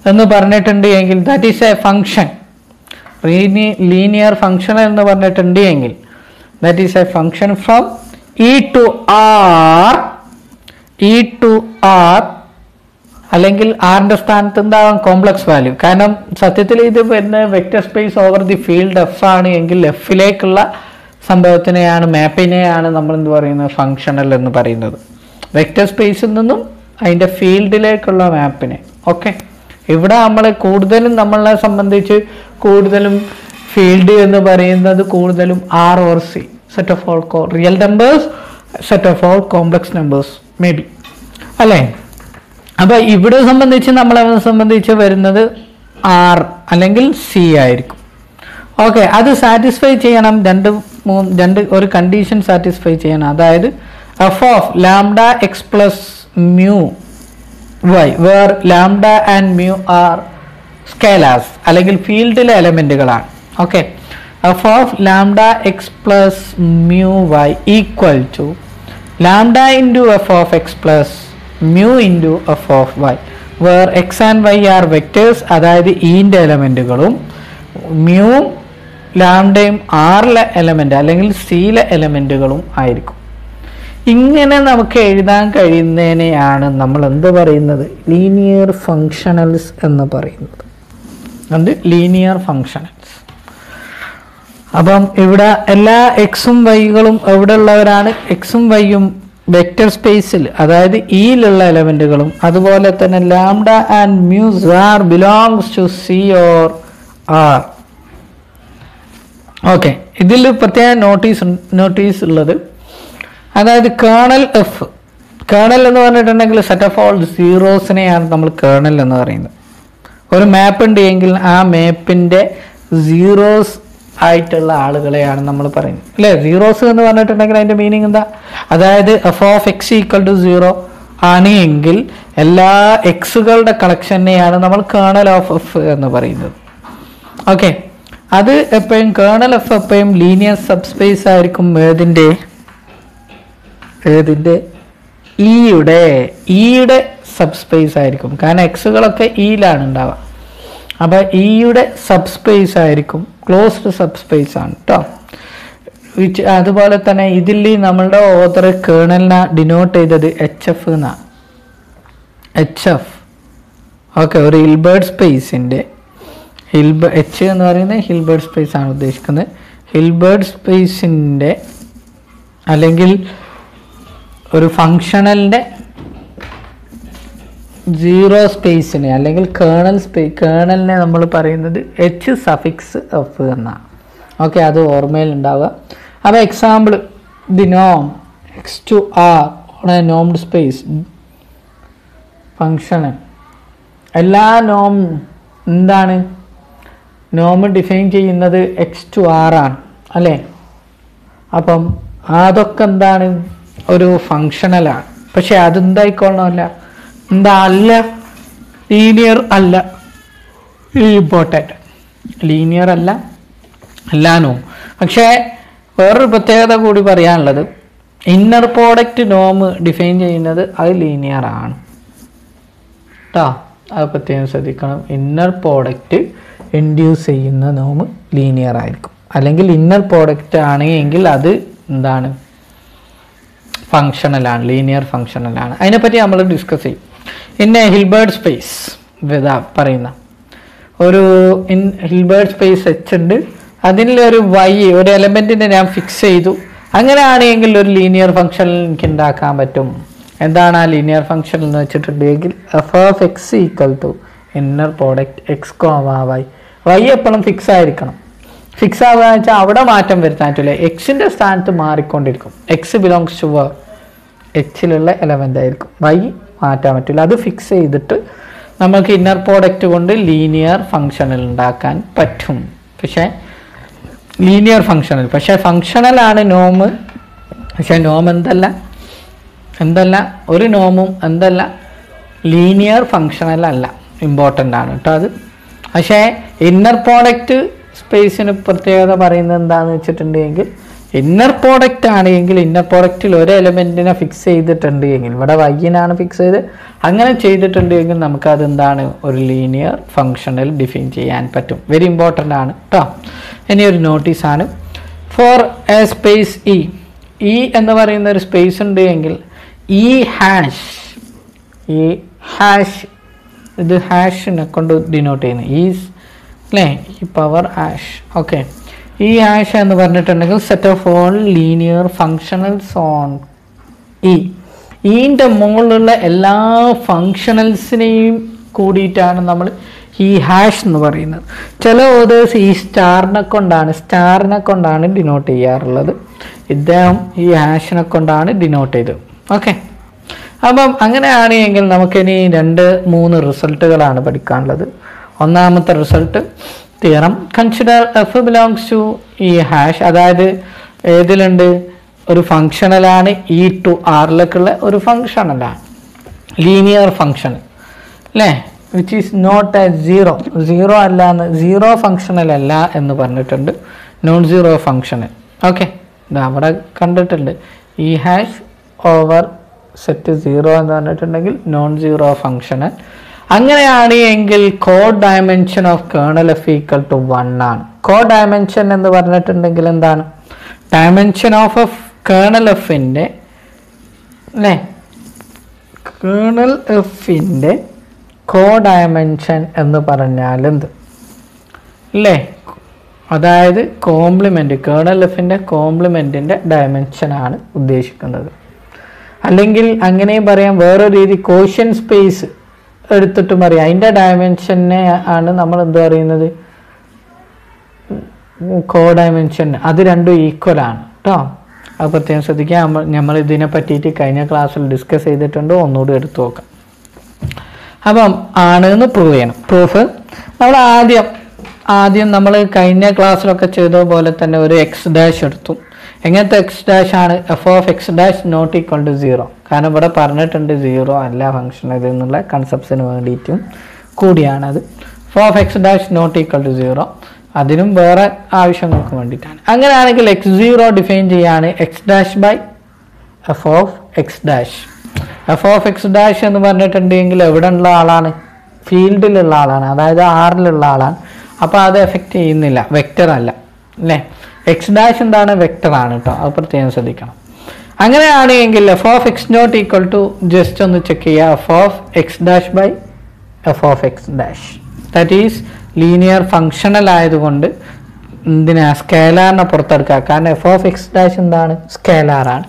എന്ന് പറഞ്ഞിട്ടുണ്ട് എങ്കിൽ that is a function linear functional എന്ന് പറഞ്ഞിട്ടുണ്ട് എങ്കിൽ that is a function from E to R E to R അല്ലെങ്കിൽ ആറിന്റെ സ്ഥാനത്ത് എന്താവാം? Complex value കാരണം സത്യത്തിൽ ഇത് വരുന്ന vector space over the field F ആണ് എങ്കിൽ എഫിലേക്കുള്ള സംഭവത്തിനെയാണ് മാപ്പിനെയാണ് നമ്മൾ എന്ത് പറയുന്നത്? ഫങ്ഷണൽ എന്ന് പറയുന്നത്. വെക്റ്റർ സ്പേസിൽ നിന്നും അതിന്റെ ഫീൽഡിലേക്കുള്ള മാപ്പിനെ ഓക്കെ ഇവിടെ നമ്മൾ കൂടുതലും നമ്മളെ സംബന്ധിച്ച് കൂടുതലും ഫീൽഡ് എന്ന് പറയുന്നത് കൂടുതലും R or C set of all real numbers set of all complex numbers maybe അല്ലേ? അപ്പൊ ഇവിടെ സംബന്ധിച്ച് നമ്മളെ സംബന്ധിച്ച് വരുന്നത് ആർ അല്ലെങ്കിൽ സി ആയിരിക്കും. ഓക്കെ അത് സാറ്റിസ്ഫൈ ചെയ്യണം. രണ്ട് മൂന്ന് രണ്ട് ഒരു കണ്ടീഷൻ സാറ്റിസ്ഫൈ ചെയ്യണം. അതായത് F of lambda X plus mu Y where lambda and mu are scalars അല്ലെങ്കിൽ ഫീൽഡിലെ എലമെന്റുകളാണ്. Okay F of lambda X plus mu Y equal to lambda into F of X plus mu into F of Y where X and Y are vectors അതായത് ഈന്റെ എലമെന്റുകളും mu ലാംഡയും ആറിലെ element അല്ലെങ്കിൽ സിയിലെ എലമെന്റുകളും ആയിരിക്കും. ഇങ്ങനെ നമുക്ക് എഴുതാൻ കഴിയുന്നതിനെയാണ് നമ്മൾ എന്ത് പറയുന്നത്? ലീനിയർ ഫങ്ഷണൽസ് എന്ന് പറയുന്നത്. അത് ലീനിയർ ഫങ്ഷണൽസ് അപ്പം ഇവിടെ എല്ലാ എക്സും വൈകളും എവിടെ ഉള്ളവരാണ് എക്സും വൈയും വെക്റ്റർ സ്പേസിൽ അതായത് ഇയിലുള്ള എലമെന്റുകളും അതുപോലെ തന്നെ lambda and mus are belongs to C or R. Okay ഇതിൽ പ്രത്യേക നോട്ടീസ് നോട്ടീസ് ഉള്ളത്. അതായത് കേണൽ എഫ്. കേണൽ എന്ന് പറഞ്ഞിട്ടുണ്ടെങ്കിൽ സെറ്റ് ഓഫ് ഓൾ സീറോസിനെയാണ് നമ്മൾ കേണൽ എന്ന് പറയുന്നത്. ഒരു മാപ്പ് ഉണ്ട് എങ്കിൽ ആ മാപ്പിന്റെ സീറോസ് ആയിട്ടുള്ള ആളുകളെയാണ് നമ്മൾ പറയുന്നത്. അല്ലേ? സീറോസ് എന്ന് പറഞ്ഞിട്ടുണ്ടെങ്കിൽ അതിന്റെ മീനിങ് എന്താ? അതായത് F of X equal to zero ആണ് എങ്കിൽ എല്ലാ എക്സുകളുടെ കളക്ഷനെയാണ് നമ്മൾ കേണൽ ഓഫ് എഫ് എന്ന് പറയുന്നത്. ഓക്കെ അത് എപ്പോഴും കേണൽ എഫ് എപ്പോഴും ലീനിയർ സബ്സ്പേസ് ആയിരിക്കും ഏതിന്റെ ഏതിന്റെ ഇയുടെ ഇയുടെ സബ്സ്പേസ് ആയിരിക്കും. കാരണം എക്സുകളൊക്കെ ഇയിലാണ് ഉണ്ടാവുക. അപ്പോൾ ഇയുടെ സബ്സ്പേസ് ആയിരിക്കും ക്ലോസ്ഡ് സബ് സ്പേസ് ആണ് കേട്ടോ അതുപോലെ തന്നെ ഇതിൽ നമ്മളുടെ ഓതർ കേണലിനെ ഡിനോട്ട് ചെയ്തത് എച്ച് എഫ് എന്നാണ് എച്ച് എഫ് ഓക്കെ ഒരു ഹിൽബേർഡ് സ്പേസിന്റെ ഹിൽബ എച്ച് എന്ന് പറയുന്നത് ഹിൽബേർഡ് സ്പേസ് ആണ് ഉദ്ദേശിക്കുന്നത്. ഹിൽബേർഡ് സ്പേസിന്റെ അല്ലെങ്കിൽ ഒരു ഫങ്ഷണലിന്റെ സീറോ സ്പേസിനെ അല്ലെങ്കിൽ കേണൽ സ്പേ കേണലിനെ നമ്മൾ പറയുന്നത് എച്ച് സഫിക്സ് എഫ് എന്നാണ് ഓക്കെ അത് ഓർമ്മയിൽ ഉണ്ടാവുക അപ്പോൾ example the Noam X to R on a normed space ഫങ്ഷന് എല്ലാ നോം എന്താണ്? നോം ഡിഫൈൻ ചെയ്യുന്നത് എക്സ് ടു ആർ ആണ് അല്ലേ? അപ്പം അതൊക്കെ എന്താണ്? ഒരു ഫങ്ഷണലാണ് പക്ഷേ അതെന്തായിക്കൊള്ളണമല്ല എന്താ അല്ല? ലീനിയർ അല്ല. ഇമ്പോർട്ടന്റ് ലീനിയർ അല്ല. അല്ലാനോ പക്ഷേ വേറൊരു പ്രത്യേകത കൂടി പറയാനുള്ളത്. ഇന്നർ പ്രോഡക്റ്റ് നോം ഡിഫൈൻ ചെയ്യുന്നത് അത് ലീനിയർ ആണ്. കേട്ടോ അത് പ്രത്യേകം ശ്രദ്ധിക്കണം. ഇന്നർ പ്രോഡക്റ്റ് ഇൻഡ്യൂസ് ചെയ്യുന്ന നോം ലീനിയർ ആയിരിക്കും. അല്ലെങ്കിൽ ഇന്നർ പ്രോഡക്റ്റ് ആണെങ്കിൽ അത് എന്താണ്? ഫങ്ഷണലാണ് ലീനിയർ ഫങ്ഷണലാണ് അതിനെപ്പറ്റി നമ്മൾ ഡിസ്കസ് ചെയ്യും. പിന്നെ ഹിൽബേർട്ട് സ്പേസ് ഇതാ പറയുന്ന. ഒരു ഇൻ ഹിൽബേർട്ട് സ്പേസ് എച്ച് ഉണ്ട്. അതിലൊരു വൈ ഒരു എലമെന്റിനെ ഞാൻ ഫിക്സ് ചെയ്തു. അങ്ങനെയാണെങ്കിൽ ഒരു ലീനിയർ ഫംഗ്ഷൻ എനിക്ക് ഉണ്ടാക്കാൻ പറ്റും. എന്താണ് ആ ലീനിയർ ഫംഗ്ഷൻ എന്ന് വെച്ചിട്ടുണ്ടെങ്കിൽ F of X equal to inner product X comma Y Y എപ്പോഴും ഫിക്സ് ആയിരിക്കണം. ഫിക്സ് ആവുക വെച്ചാൽ അവിടെ മാറ്റം വരുത്താൻ പറ്റില്ല. എക്സിന്റെ സ്ഥാനത്ത് മാറിക്കൊണ്ടിരിക്കും. എക്സ് ബിലോങ്സ് ടു എച്ചിലുള്ള എലമെന്റ് ആയിരിക്കും. വൈ മാറ്റാൻ പറ്റില്ല. അത് ഫിക്സ് ചെയ്തിട്ട് നമുക്ക് ഇന്നർ പ്രോഡക്റ്റ് കൊണ്ട് ലീനിയർ ഫങ്ഷണൽ ഉണ്ടാക്കാൻ പറ്റും. പക്ഷേ ലീനിയർ ഫങ്ഷണൽ പക്ഷേ ഫങ്ഷണൽ ആണ് നോമ് പക്ഷേ നോം എന്തല്ല? എന്തല്ല? ഒരു നോമും എന്തല്ല? ലീനിയർ ഫങ്ഷണൽ അല്ല. ഇമ്പോർട്ടന്റ് ആണ് കേട്ടോ അത്. പക്ഷേ ഇന്നർ പ്രോഡക്റ്റ് സ്പേസിന് പ്രത്യേകത പറയുന്നത് എന്താണെന്ന് വെച്ചിട്ടുണ്ടെങ്കിൽ ഇന്നർ പ്രോഡക്റ്റ് ആണെങ്കിൽ ഇന്നർ പ്രോഡക്റ്റിൽ ഒരു എലമെന്റിനെ ഫിക്സ് ചെയ്തിട്ടുണ്ട് എങ്കിൽ ഇവിടെ വൈനാണ് ഫിക്സ് ചെയ്ത്. അങ്ങനെ ചെയ്തിട്ടുണ്ട് എങ്കിൽ നമുക്ക് അതെന്താണ് ഒരു ലീനിയർ ഫങ്ഷണൽ ഡിഫൈൻ ചെയ്യാൻ പറ്റും. വെരി ഇമ്പോർട്ടന്റ് ആണ് കേട്ടോ ഇനി ഒരു നോട്ടീസാണ് for a space E E എന്ന് പറയുന്ന ഒരു സ്പേസ് ഉണ്ട് എങ്കിൽ ഇ ഹാഷ് ഈ ഹാഷ് ഇത് ഹാഷിനെ കൊണ്ട് ഡിനോട്ട് ചെയ്യുന്നത് ഈസ് അല്ലേ ഈ പവർ ഹാഷ് ഓക്കെ ഈ ആഴ്ച എന്ന് പറഞ്ഞിട്ടുണ്ടെങ്കിൽ set of all linear functionals on E ഈന്റെ മുകളിലുള്ള എല്ലാ ഫങ്ഷണൽസിനെയും കൂടിയിട്ടാണ് നമ്മൾ ഈ ഹാഷ് എന്ന് പറയുന്നത്. ചില ഓതേഴ്സ് ഈ സ്റ്റാറിനെ കൊണ്ടാണ് സ്റ്റാറിനെ കൊണ്ടാണ് ഡിനോട്ട് ചെയ്യാറുള്ളത്. ഇദ്ദേഹം ഈ ഹാഷിനെ കൊണ്ടാണ് ഡിനോട്ട് ചെയ്തത്. ഓക്കെ അപ്പം അങ്ങനെയാണെങ്കിൽ നമുക്കിനി രണ്ട് മൂന്ന് റിസൾട്ടുകളാണ് പഠിക്കാനുള്ളത്. ഒന്നാമത്തെ result theorem consider F belongs to E hash അതായത് ഏതിലുണ്ട്? ഒരു ഫങ്ഷണലാണ് ഇ ടു ആറിലേക്കുള്ള ഒരു ഫങ്ഷണലാണ് ലീനിയർ ഫങ്ഷൻ അല്ലേ which is not a zero zero അല്ല എന്ന് സീറോ ഫങ്ഷണൽ അല്ല എന്ന് പറഞ്ഞിട്ടുണ്ട്. നോൺ സീറോ ഫങ്ഷണൽ ഓക്കെ അവിടെ കണ്ടിട്ടുണ്ട്. E hash over set zero എന്ന് പറഞ്ഞിട്ടുണ്ടെങ്കിൽ നോൺ സീറോ ഫങ്ഷണൽ അങ്ങനെയാണ് എങ്കിൽ codimension of kernel F equal to one ആണ്. കോ ഡയമെൻഷൻ എന്ന് പറഞ്ഞിട്ടുണ്ടെങ്കിൽ എന്താണ്? ഡയമെൻഷൻ ഓഫ് എഫ് കേണൽ എഫിന്റെ അല്ലേ? കേണൽ എഫിന്റെ കോ ഡയമെൻഷൻ എന്ന് പറഞ്ഞാൽ എന്ത്? അല്ലേ? അതായത് കോംപ്ലിമെന്റ് കേണൽ എഫിന്റെ കോംപ്ലിമെന്റിന്റെ ഡയമെൻഷനാണ് ഉദ്ദേശിക്കുന്നത്. അല്ലെങ്കിൽ അങ്ങനെയും പറയാം വേറൊരു രീതി കോഷ്യൻ സ്പേസ് എടുത്തിട്ടും പറയാം അതിന്റെ ഡയമെൻഷനെ ആണ് നമ്മൾ എന്ത് പറയുന്നത്? കോ ഡയമെൻഷൻ അത് രണ്ടും ഈക്വൽ ആണ് കേട്ടോ അത് പ്രത്യേകം ശ്രദ്ധിക്കുക. നമ്മൾ നമ്മൾ ഇതിനെ പറ്റിയിട്ട് കഴിഞ്ഞ ക്ലാസ്സിൽ ഡിസ്കസ് ചെയ്തിട്ടുണ്ട്. ഒന്നുകൂടി എടുത്തു നോക്കാം. അപ്പം ആണ് എന്ന് പ്രൂവ് ചെയ്യണം. പ്രൂഫ് നമ്മൾ ആദ്യം ആദ്യം നമ്മൾ കഴിഞ്ഞ ക്ലാസ്സിലൊക്കെ ചെയ്ത പോലെ തന്നെ ഒരു എക്സ് ഡാഷ് എടുത്തു. എങ്ങനത്തെ എക്സ് ഡാഷ് ആണ് F of X dash not equal to zero കാരണം ഇവിടെ പറഞ്ഞിട്ടുണ്ട് സീറോ അല്ല ഫംഗ്ഷൻ ഇത് എന്നുള്ള കൺസെപ്റ്റ്സിന് വേണ്ടിയിട്ടും കൂടിയാണത് F of X dash not equal to zero അതിനും വേറെ ആവശ്യങ്ങൾക്ക് വേണ്ടിയിട്ടാണ്. അങ്ങനെയാണെങ്കിൽ എക്സ് സീറോ ഡിഫൈൻ ചെയ്യാണ് X dash by F of X dash F of X dash എന്ന് പറഞ്ഞിട്ടുണ്ടെങ്കിൽ എവിടെ ഉള്ള ആളാണ് ഫീൽഡിലുള്ള ആളാണ്. അതായത് ആറിലുള്ള ആളാണ്. അപ്പോൾ അത് എഫക്റ്റ് ചെയ്യുന്നില്ല. വെക്റ്റർ അല്ല. അല്ലേ? എക്സ് ഡാഷ് എന്താണ്? വെക്റ്റർ ആണ് കേട്ടോ അത് പ്രത്യേകം ശ്രദ്ധിക്കണം. അങ്ങനെയാണെങ്കിൽ F of X not equal to just ഒന്ന് ചെക്ക് ചെയ്യുക. F of X dash by F of X dash that is linear functional ആയതുകൊണ്ട് എന്തിനാ? സ്കേലാറിനെ പുറത്തെടുക്കുക. കാരണം എഫ് ഓഫ് എക്സ് ഡാഷ് എന്താണ്? സ്കേലാറാണ്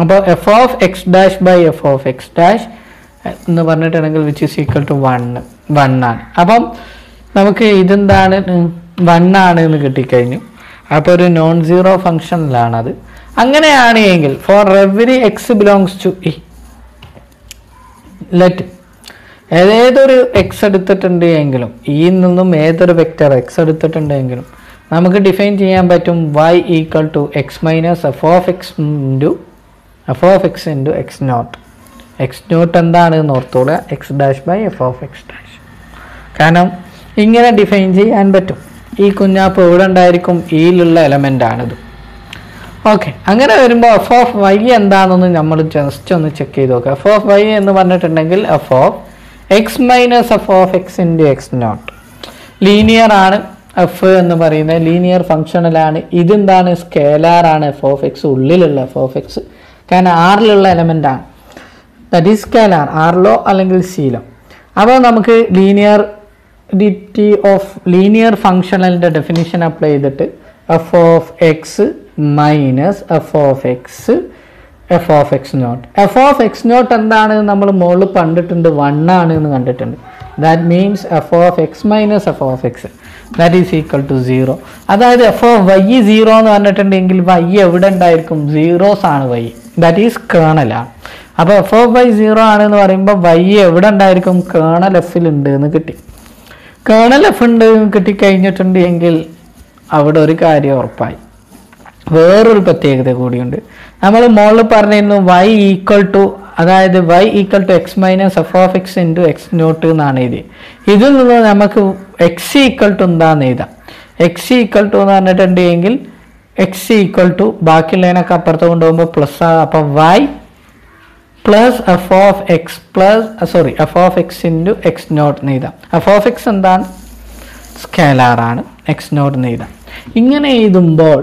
അപ്പോൾ F of X dash by F of X dash എന്ന് പറഞ്ഞിട്ടുണ്ടെങ്കിൽ which is equal to one ആണ്. അപ്പം നമുക്ക് ഇതെന്താണ്? വൺ ആണ് എന്ന് കിട്ടിക്കഴിഞ്ഞു. അപ്പോൾ ഒരു നോൺ സീറോ ഫംഗ്ഷനിലാണത് അങ്ങനെയാണ് എങ്കിൽ for every X belongs to E let ഏതൊരു എക്സ് എടുത്തിട്ടുണ്ട് എങ്കിലും ഇയിൽ നിന്നും ഏതൊരു വെക്റ്റർ എക്സ് എടുത്തിട്ടുണ്ട് എങ്കിലും നമുക്ക് ഡിഫൈൻ ചെയ്യാൻ പറ്റും Y equal to X minus F of X into F of X into X naught X naught എന്താണ് എന്ന് ഓർത്തോളുക X dash by F of X dash കാരണം ഇങ്ങനെ ഡിഫൈൻ ചെയ്യാൻ പറ്റും. ഈ കുഞ്ഞാപ്പ് എവിടെ ഉണ്ടായിരിക്കും ഈയിലുള്ള എലമെന്റ് ആണിത്. ഓക്കെ അങ്ങനെ വരുമ്പോൾ എഫ് ഓഫ് വൈ എന്താണെന്ന് നമ്മൾ ജസ്റ്റ് ഒന്ന് ചെക്ക് ചെയ്ത് നോക്കാം. എഫ് ഓഫ് വൈ എന്ന് പറഞ്ഞിട്ടുണ്ടെങ്കിൽ F of X minus F of X into X naught linear ആണ് എഫ് എന്ന് പറയുന്നത്. ലീനിയർ ഫംഗ്ഷണലാണ് ഇതെന്താണ്? സ്കേലാർ ആണ് എഫ് ഓഫ് എക്സ് ഉള്ളിലുള്ള എഫ് ഓഫ് എക്സ് കാരണം ആറിലുള്ള എലമെന്റ് ആണ്. ദറ്റ് ഈസ് സ്കേലാർ ആറിലോ അല്ലെങ്കിൽ സിയിലോ അപ്പോൾ നമുക്ക് ലീനിയർ ഡിറ്റി ഓഫ് ലീനിയർ ഫങ്ഷണലിന്റെ ഡെഫിനിഷൻ അപ്ലൈ ചെയ്തിട്ട് F of X minus F of X F of X naught F of X naught എന്താണ് നമ്മൾ മുകളിൽ കണ്ടിട്ടുണ്ട് വൺ ആണ് എന്ന് കണ്ടിട്ടുണ്ട്. That means F of X minus F of X that is equal to zero അതായത് F of Y zero എന്ന് പറഞ്ഞിട്ടുണ്ടെങ്കിൽ വൈ എവിടെ ഉണ്ടായിരിക്കും? സീറോസ് ആണ് വൈ ദാറ്റ് ഈസ് കേണലാണ് അപ്പോൾ എഫ് ഓഫ് വൈ സീറോ ആണെന്ന് പറയുമ്പോൾ വൈ എവിടെ ഉണ്ടായിരിക്കും? കേണൽ എഫിൽ ഉണ്ട് എന്ന് കിട്ടി. കേണൽ എന്ന് കിട്ടിക്കഴിഞ്ഞിട്ടുണ്ട് എങ്കിൽ അവിടെ ഒരു കാര്യം ഉറപ്പായി. വേറൊരു പ്രത്യേകത കൂടിയുണ്ട്. നമ്മൾ മുകളിൽ പറഞ്ഞിരുന്നു വൈ ഈക്വൽ ടു അതായത് Y equal to X minus F of X into X naught എന്നാണ് എഴുതി ഇതിൽ നിന്ന് നമുക്ക് എക്സ് ഈക്വൽ ടു എന്താണെന്ന് എഴുതാം. എക്സ് ഈക്വൽ ടു എന്ന് പറഞ്ഞിട്ടുണ്ടെങ്കിൽ എക്സ് ഈക്വൽ ടു ബാക്കിയുള്ളതിനൊക്കെ അപ്പുറത്ത് കൊണ്ടുപോകുമ്പോൾ പ്ലസ് അപ്പം Y plus F of X plus sorry F of X into X naught എന്ന് എഴുതാം എഫ് ഓഫ് എക്സ് എന്താണ്? സ്കേലാറാണ് എക്സ് നോട്ട് എന്ന് എഴുതാം ഇങ്ങനെ എഴുതുമ്പോൾ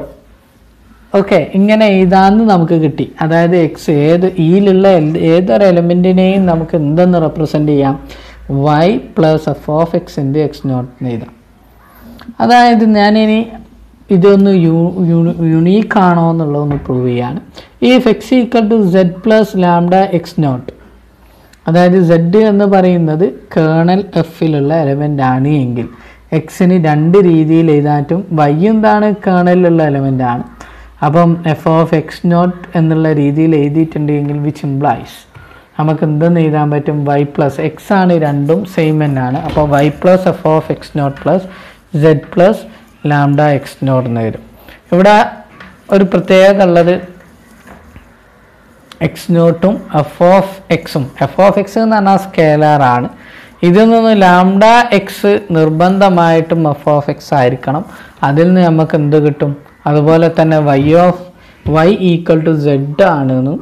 ഓക്കെ ഇങ്ങനെ എഴുതാന്ന് നമുക്ക് കിട്ടി. അതായത് എക്സ് ഏത് ഈയിലുള്ള ഏതൊരു എലമെന്റിനെയും നമുക്ക് എന്തെന്ന് റെപ്രസെന്റ് ചെയ്യാം? Y plus F of X into X naught എന്ന് എഴുതാം അതായത് ഞാനിനി ഇതൊന്ന് യുണീക്ക് ആണോ എന്നുള്ളതൊന്ന് പ്രൂവ് ചെയ്യാണ്. ഈ X equal to Z plus lambda X naught അതായത് സെഡ് എന്ന് പറയുന്നത് കേണൽ എഫിലുള്ള എലമെന്റ് ആണ് എങ്കിൽ എക്സിന് രണ്ട് രീതിയിൽ എഴുതാറ്റും വൈ എന്താണ് കേണലിലുള്ള എലമെന്റ് ആണ്. അപ്പം എഫ് ഓഫ് എക്സ് നോട്ട് എന്നുള്ള രീതിയിൽ എഴുതിയിട്ടുണ്ടെങ്കിൽ വിച്ച് ഇംപ്ലൈസ് നമുക്ക് എന്തെന്ന് എഴുതാൻ പറ്റും? വൈ പ്ലസ് എക്സ് ആണ് രണ്ടും സെയിം തന്നെയാണ് അപ്പോൾ Y plus F of X naught plus Z plus lambda X ഓർന്ന് വരും. ഇവിടെ ഒരു പ്രത്യേകത ഉള്ളത് എക്സ് നോട്ടും എഫ് ഓഫ് എക്സും. എഫ് ഓഫ് എക്സ് എന്ന് പറഞ്ഞാൽ സ്കേലാറാണ് ഇതിൽ നിന്ന് ലാംഡ എക്സ് നിർബന്ധമായിട്ടും എഫ് ഓഫ് എക്സ് ആയിരിക്കണം. അതിൽ നിന്ന് നമുക്ക് എന്ത് കിട്ടും? അതുപോലെ തന്നെ Y of Y equal to Z ആണെന്ന്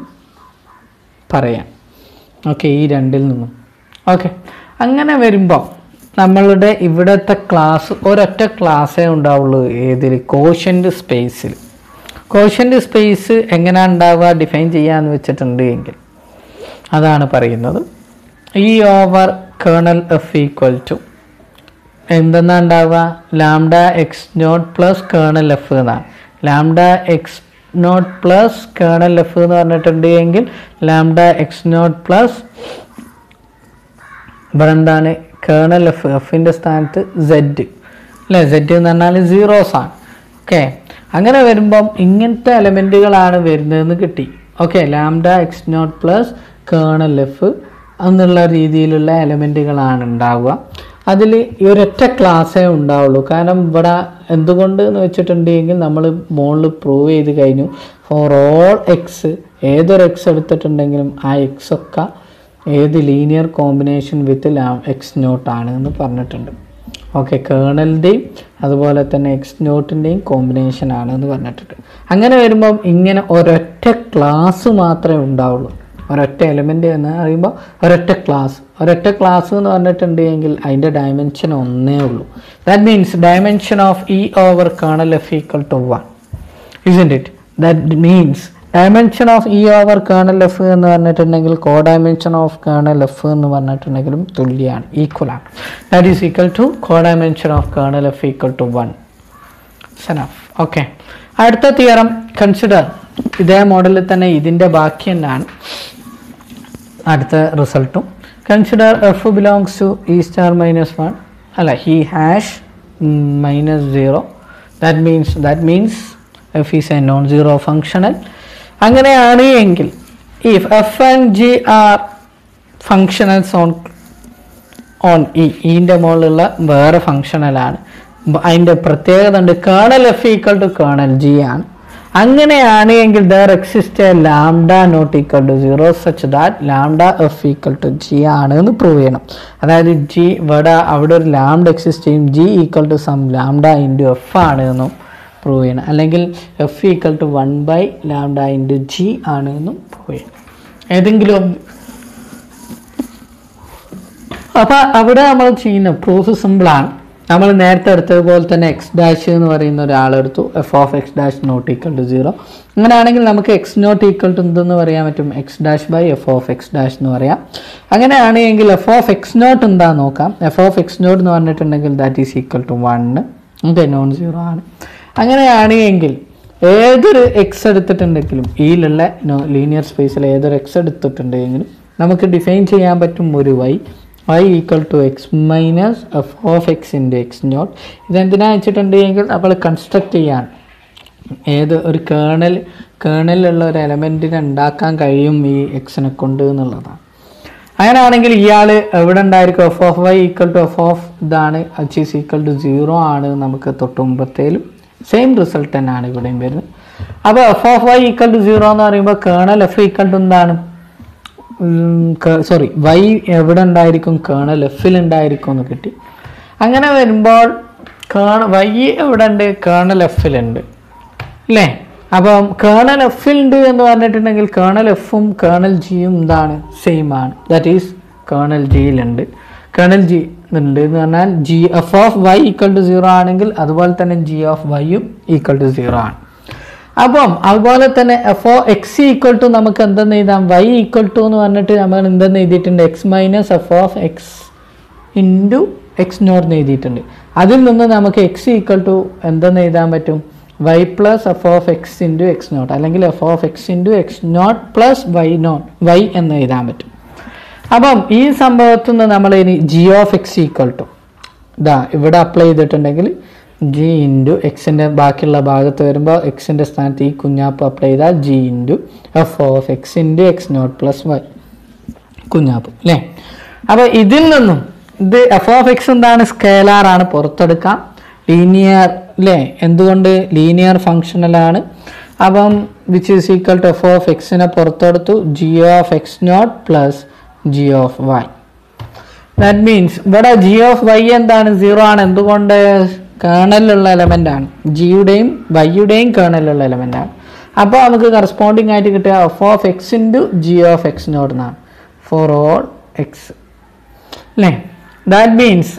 പറയാം. ഓക്കെ ഈ രണ്ടിൽ നിന്നും. ഓക്കെ അങ്ങനെ വരുമ്പോൾ നമ്മളുടെ ഇവിടുത്തെ ക്ലാസ് ഒരൊറ്റ ക്ലാസ്സേ ഉണ്ടാവുള്ളൂ ഏതിൽ? കോഷ്യന്റ് സ്പേസിൽ കോഷ്യന്റ് സ്പേസ് എങ്ങനെയാണ് ഉണ്ടാവുക ഡിഫൈൻ ചെയ്യാമെന്ന് വെച്ചിട്ടുണ്ട് എങ്കിൽ. അതാണ് പറയുന്നത്. ഈ over kernel F equal to എന്തെന്നാ ഉണ്ടാവുക? Lambda X naught plus kernel F എന്നാണ്. Lambda X naught plus kernel F എന്ന് പറഞ്ഞിട്ടുണ്ട് എങ്കിൽ ലാംഡ എക്സ് നോട്ട് പ്ലസ് ഇവിടെ എന്താണ് കേണൽ എഫ് എഫിന്റെ സ്ഥാനത്ത് സെഡ് അല്ലേ? സെഡ് എന്ന് പറഞ്ഞാൽ സീറോസ് ആണ്. ഓക്കെ അങ്ങനെ വരുമ്പം ഇങ്ങനത്തെ എലമെന്റുകളാണ് വരുന്നതെന്ന് കിട്ടി. Okay lambda X naught plus kernel F എന്നുള്ള രീതിയിലുള്ള എലമെന്റുകളാണ് ഉണ്ടാവുക. അതിൽ ഈ ഒരൊറ്റ ക്ലാസ്സേ ഉണ്ടാവുള്ളൂ. കാരണം ഇവിടെ എന്തുകൊണ്ട് എന്ന് വെച്ചിട്ടുണ്ടെങ്കിൽ നമ്മൾ മോളിൽ പ്രൂവ് ചെയ്ത് കഴിഞ്ഞു. ഫോർ ഓൾ എക്സ് ഏതൊരു എക്സ് എടുത്തിട്ടുണ്ടെങ്കിലും ആ എക്സ് ഒക്കെ ഏത് ലീനിയർ കോമ്പിനേഷൻ വിത്ത് എക്സ് നോട്ടാണ് എന്ന് പറഞ്ഞിട്ടുണ്ട്. ഓക്കെ കേണലിന്റെയും അതുപോലെ തന്നെ എക്സ് നോട്ടിന്റെയും കോമ്പിനേഷൻ ആണ് എന്ന് പറഞ്ഞിട്ടുണ്ട്. അങ്ങനെ വരുമ്പം ഇങ്ങനെ ഒരൊറ്റ ക്ലാസ് മാത്രമേ ഉണ്ടാവുള്ളൂ. ഒരൊറ്റ എലിമെന്റ് എന്ന് പറയുമ്പോൾ ഒരൊറ്റ ക്ലാസ് ഒരൊറ്റ ക്ലാസ് എന്ന് പറഞ്ഞിട്ടുണ്ടെങ്കിൽ അതിന്റെ ഡയമെൻഷൻ ഒന്നേ ഉള്ളൂ. That means dimension of E over kernel F equal to one is in it that means dimension of E over kernel F എന്ന് പറഞ്ഞിട്ടുണ്ടെങ്കിൽ codimension of kernel F എന്ന് പറഞ്ഞിട്ടുണ്ടെങ്കിലും തുല്യമാണ് ഈക്വൽ ആണ്. That is equal to codimension of kernel F equal to one സെനഫ് okay അടുത്ത theorem consider ഇതേ മോഡലിൽ തന്നെ ഇതിന്റെ ബാക്കി തന്നെയാണ്. അടുത്ത റിസൾട്ടും consider F belongs to E star minus one അല്ല he hash minus zero that means that means F is a non zero functional അങ്ങനെയാണ് എങ്കിൽ if F and G are functionals on on E ഈന്റെ മുകളിലുള്ള വേറെ ഫങ്ഷണലാണ് അതിന്റെ പ്രത്യേകത ഉണ്ട്. Kernel F equal to kernel G ആണ്. അങ്ങനെയാണ് എങ്കിൽ there exist a lambda naught equal to zero such that lambda F equal to G ആണ് എന്ന് പ്രൂവ് ചെയ്യണം. അതായത് ജി ഇവിടെ അവിടെ ഒരു ലാംഡ എക്സിസ്റ്റ് ചെയ്യും. G equal to some lambda into F ആണ് എന്നും. പ്രൂവ് ചെയ്യണം. അല്ലെങ്കിൽ F equal to one by lambda into G ആണ് എന്നും പ്രൂവ് ചെയ്യണം. ഏതെങ്കിലും അപ്പം അവിടെ നമ്മൾ ചെയ്യുന്ന പ്രൂഫ് സിമ്പിളാണ് നമ്മൾ നേരത്തെ എടുത്തതുപോലെ തന്നെ എക്സ് ഡാഷ് എന്ന് പറയുന്ന ഒരാളെടുത്തു F of X dash naught equal to zero അങ്ങനെയാണെങ്കിൽ നമുക്ക് എക്സ് നോട്ട് ഈക്വൽ ടു എന്തെന്ന് പറയാൻ പറ്റും? X dash by F of X dash എന്ന് പറയാം. അങ്ങനെയാണെങ്കിൽ എഫ് ഓഫ് എക്സ് നോട്ട് എന്താ നോക്കാം? എഫ് ഓഫ് എക്സ് നോട്ട് എന്ന് പറഞ്ഞിട്ടുണ്ടെങ്കിൽ that is equal to one okay non zero ആണ്. അങ്ങനെയാണ് എങ്കിൽ ഏതൊരു എക്സ് എടുത്തിട്ടുണ്ടെങ്കിലും ഈയിലുള്ള ലീനിയർ സ്പേസിൽ ഏതൊരു എക്സ് എടുത്തിട്ടുണ്ടെങ്കിലും നമുക്ക് ഡിഫൈൻ ചെയ്യാൻ പറ്റും ഒരു Y Y equal to X minus F of X into X naught ഇതെന്തിനാ വെച്ചിട്ടുണ്ടെങ്കിൽ നമ്മൾ കൺസ്ട്രക്റ്റ് ചെയ്യാൻ ഏത് ഒരു കേണൽ കേണലിലുള്ള ഒരു എലമെന്റിനെ ഉണ്ടാക്കാൻ കഴിയും ഈ എക്സിനെ കൊണ്ട് എന്നുള്ളതാണ്. അങ്ങനെയാണെങ്കിൽ ഇയാൾ എവിടെ ഉണ്ടായിരിക്കും? F of Y equal to F of ഇതാണ് H is equal to zero ആണ് നമുക്ക് തൊട്ട് മുമ്പത്തേലും. സെയിം റിസൾട്ട് തന്നെയാണ് ഇവിടെയും വരുന്നത്. അപ്പോൾ F of Y equal to zero എന്ന് പറയുമ്പോൾ കേണൽ എഫ് ഈക്വൽ ടു എന്താണ്? സോറി വൈ എവിടെ ഉണ്ടായിരിക്കും? കേണൽ എഫിൽ ഉണ്ടായിരിക്കും എന്ന് കിട്ടി. അങ്ങനെ വരുമ്പോൾ കേണ വൈ എവിടെ ഉണ്ട്? കേണൽ എഫിലുണ്ട് അല്ലേ? അപ്പം കേണൽ എഫിൽ ഉണ്ട് എന്ന് പറഞ്ഞിട്ടുണ്ടെങ്കിൽ കേണൽ എഫും കേണൽ ജിയും എന്താണ്? സെയിം ആണ്. ദാറ്റ് ഈസ് കേണൽ ജിയിലുണ്ട് കേണൽ ജി ഉണ്ട് എന്ന് പറഞ്ഞാൽ G F of Y equal to zero ആണെങ്കിൽ അതുപോലെ തന്നെ ജി ഓഫ് വൈയും ഈക്വൽ ടു സീറോ ആണ്. അപ്പം അതുപോലെ തന്നെ F of X equal to നമുക്ക് എന്തെന്ന് എഴുതാം? വൈ ഈക്വൽ ടു എന്ന് പറഞ്ഞിട്ട് നമ്മൾ എന്തെന്ന് എഴുതിയിട്ടുണ്ട്? X minus F of X into X naught എന്ന് എഴുതിയിട്ടുണ്ട്. അതിൽ നിന്ന് നമുക്ക് എക്സ് ഈക്വൽ ടു എന്തെന്ന് എഴുതാൻ പറ്റും? Y plus F of X into X naught. അല്ലെങ്കിൽ F of X into X naught plus Y naught. Y എന്ന് എഴുതാൻ പറ്റും. അപ്പം ഈ സംഭവത്തു നിന്ന് നമ്മൾ ഇനി G of X equal to ഇതാ ഇവിടെ അപ്ലൈ ചെയ്തിട്ടുണ്ടെങ്കിൽ ജി ഇന്റു എക്സിന്റെ ബാക്കിയുള്ള ഭാഗത്ത് വരുമ്പോൾ എക്സിന്റെ സ്ഥാനത്ത് ഈ കുഞ്ഞാപ്പ് അപ്ലൈ ചെയ്താൽ G into F of X into X naught plus Y കുഞ്ഞാപ്പ് അല്ലേ അപ്പോൾ ഇതിൽ നിന്നും ഇത് എഫ് ഓഫ് എക്സ് എന്താണ് സ്കേലാർ ആണ് പുറത്തെടുക്കാം. ലീനിയർ അല്ലേ എന്തുകൊണ്ട്? ലീനിയർ ഫങ്ഷണലാണ് അപ്പം which is equal to F of എക്സിനെ പുറത്തെടുത്തു. G of X naught plus G of Y that means ഇവിടെ ജി ഓഫ് വൈ എന്താണ്? സീറോ ആണ്. എന്തുകൊണ്ട്? കേണലിലുള്ള എലമെന്റ് ആണ്. ജിയുടെയും വൈയുടെയും കേണലിലുള്ള എലമെന്റ് ആണ്. അപ്പോൾ നമുക്ക് കറസ്പോണ്ടിങ് ആയിട്ട് കിട്ടുക F of X into G of X naught എന്നാണ് ഫോർ ഓൾ എക്സ് അല്ലേ? That means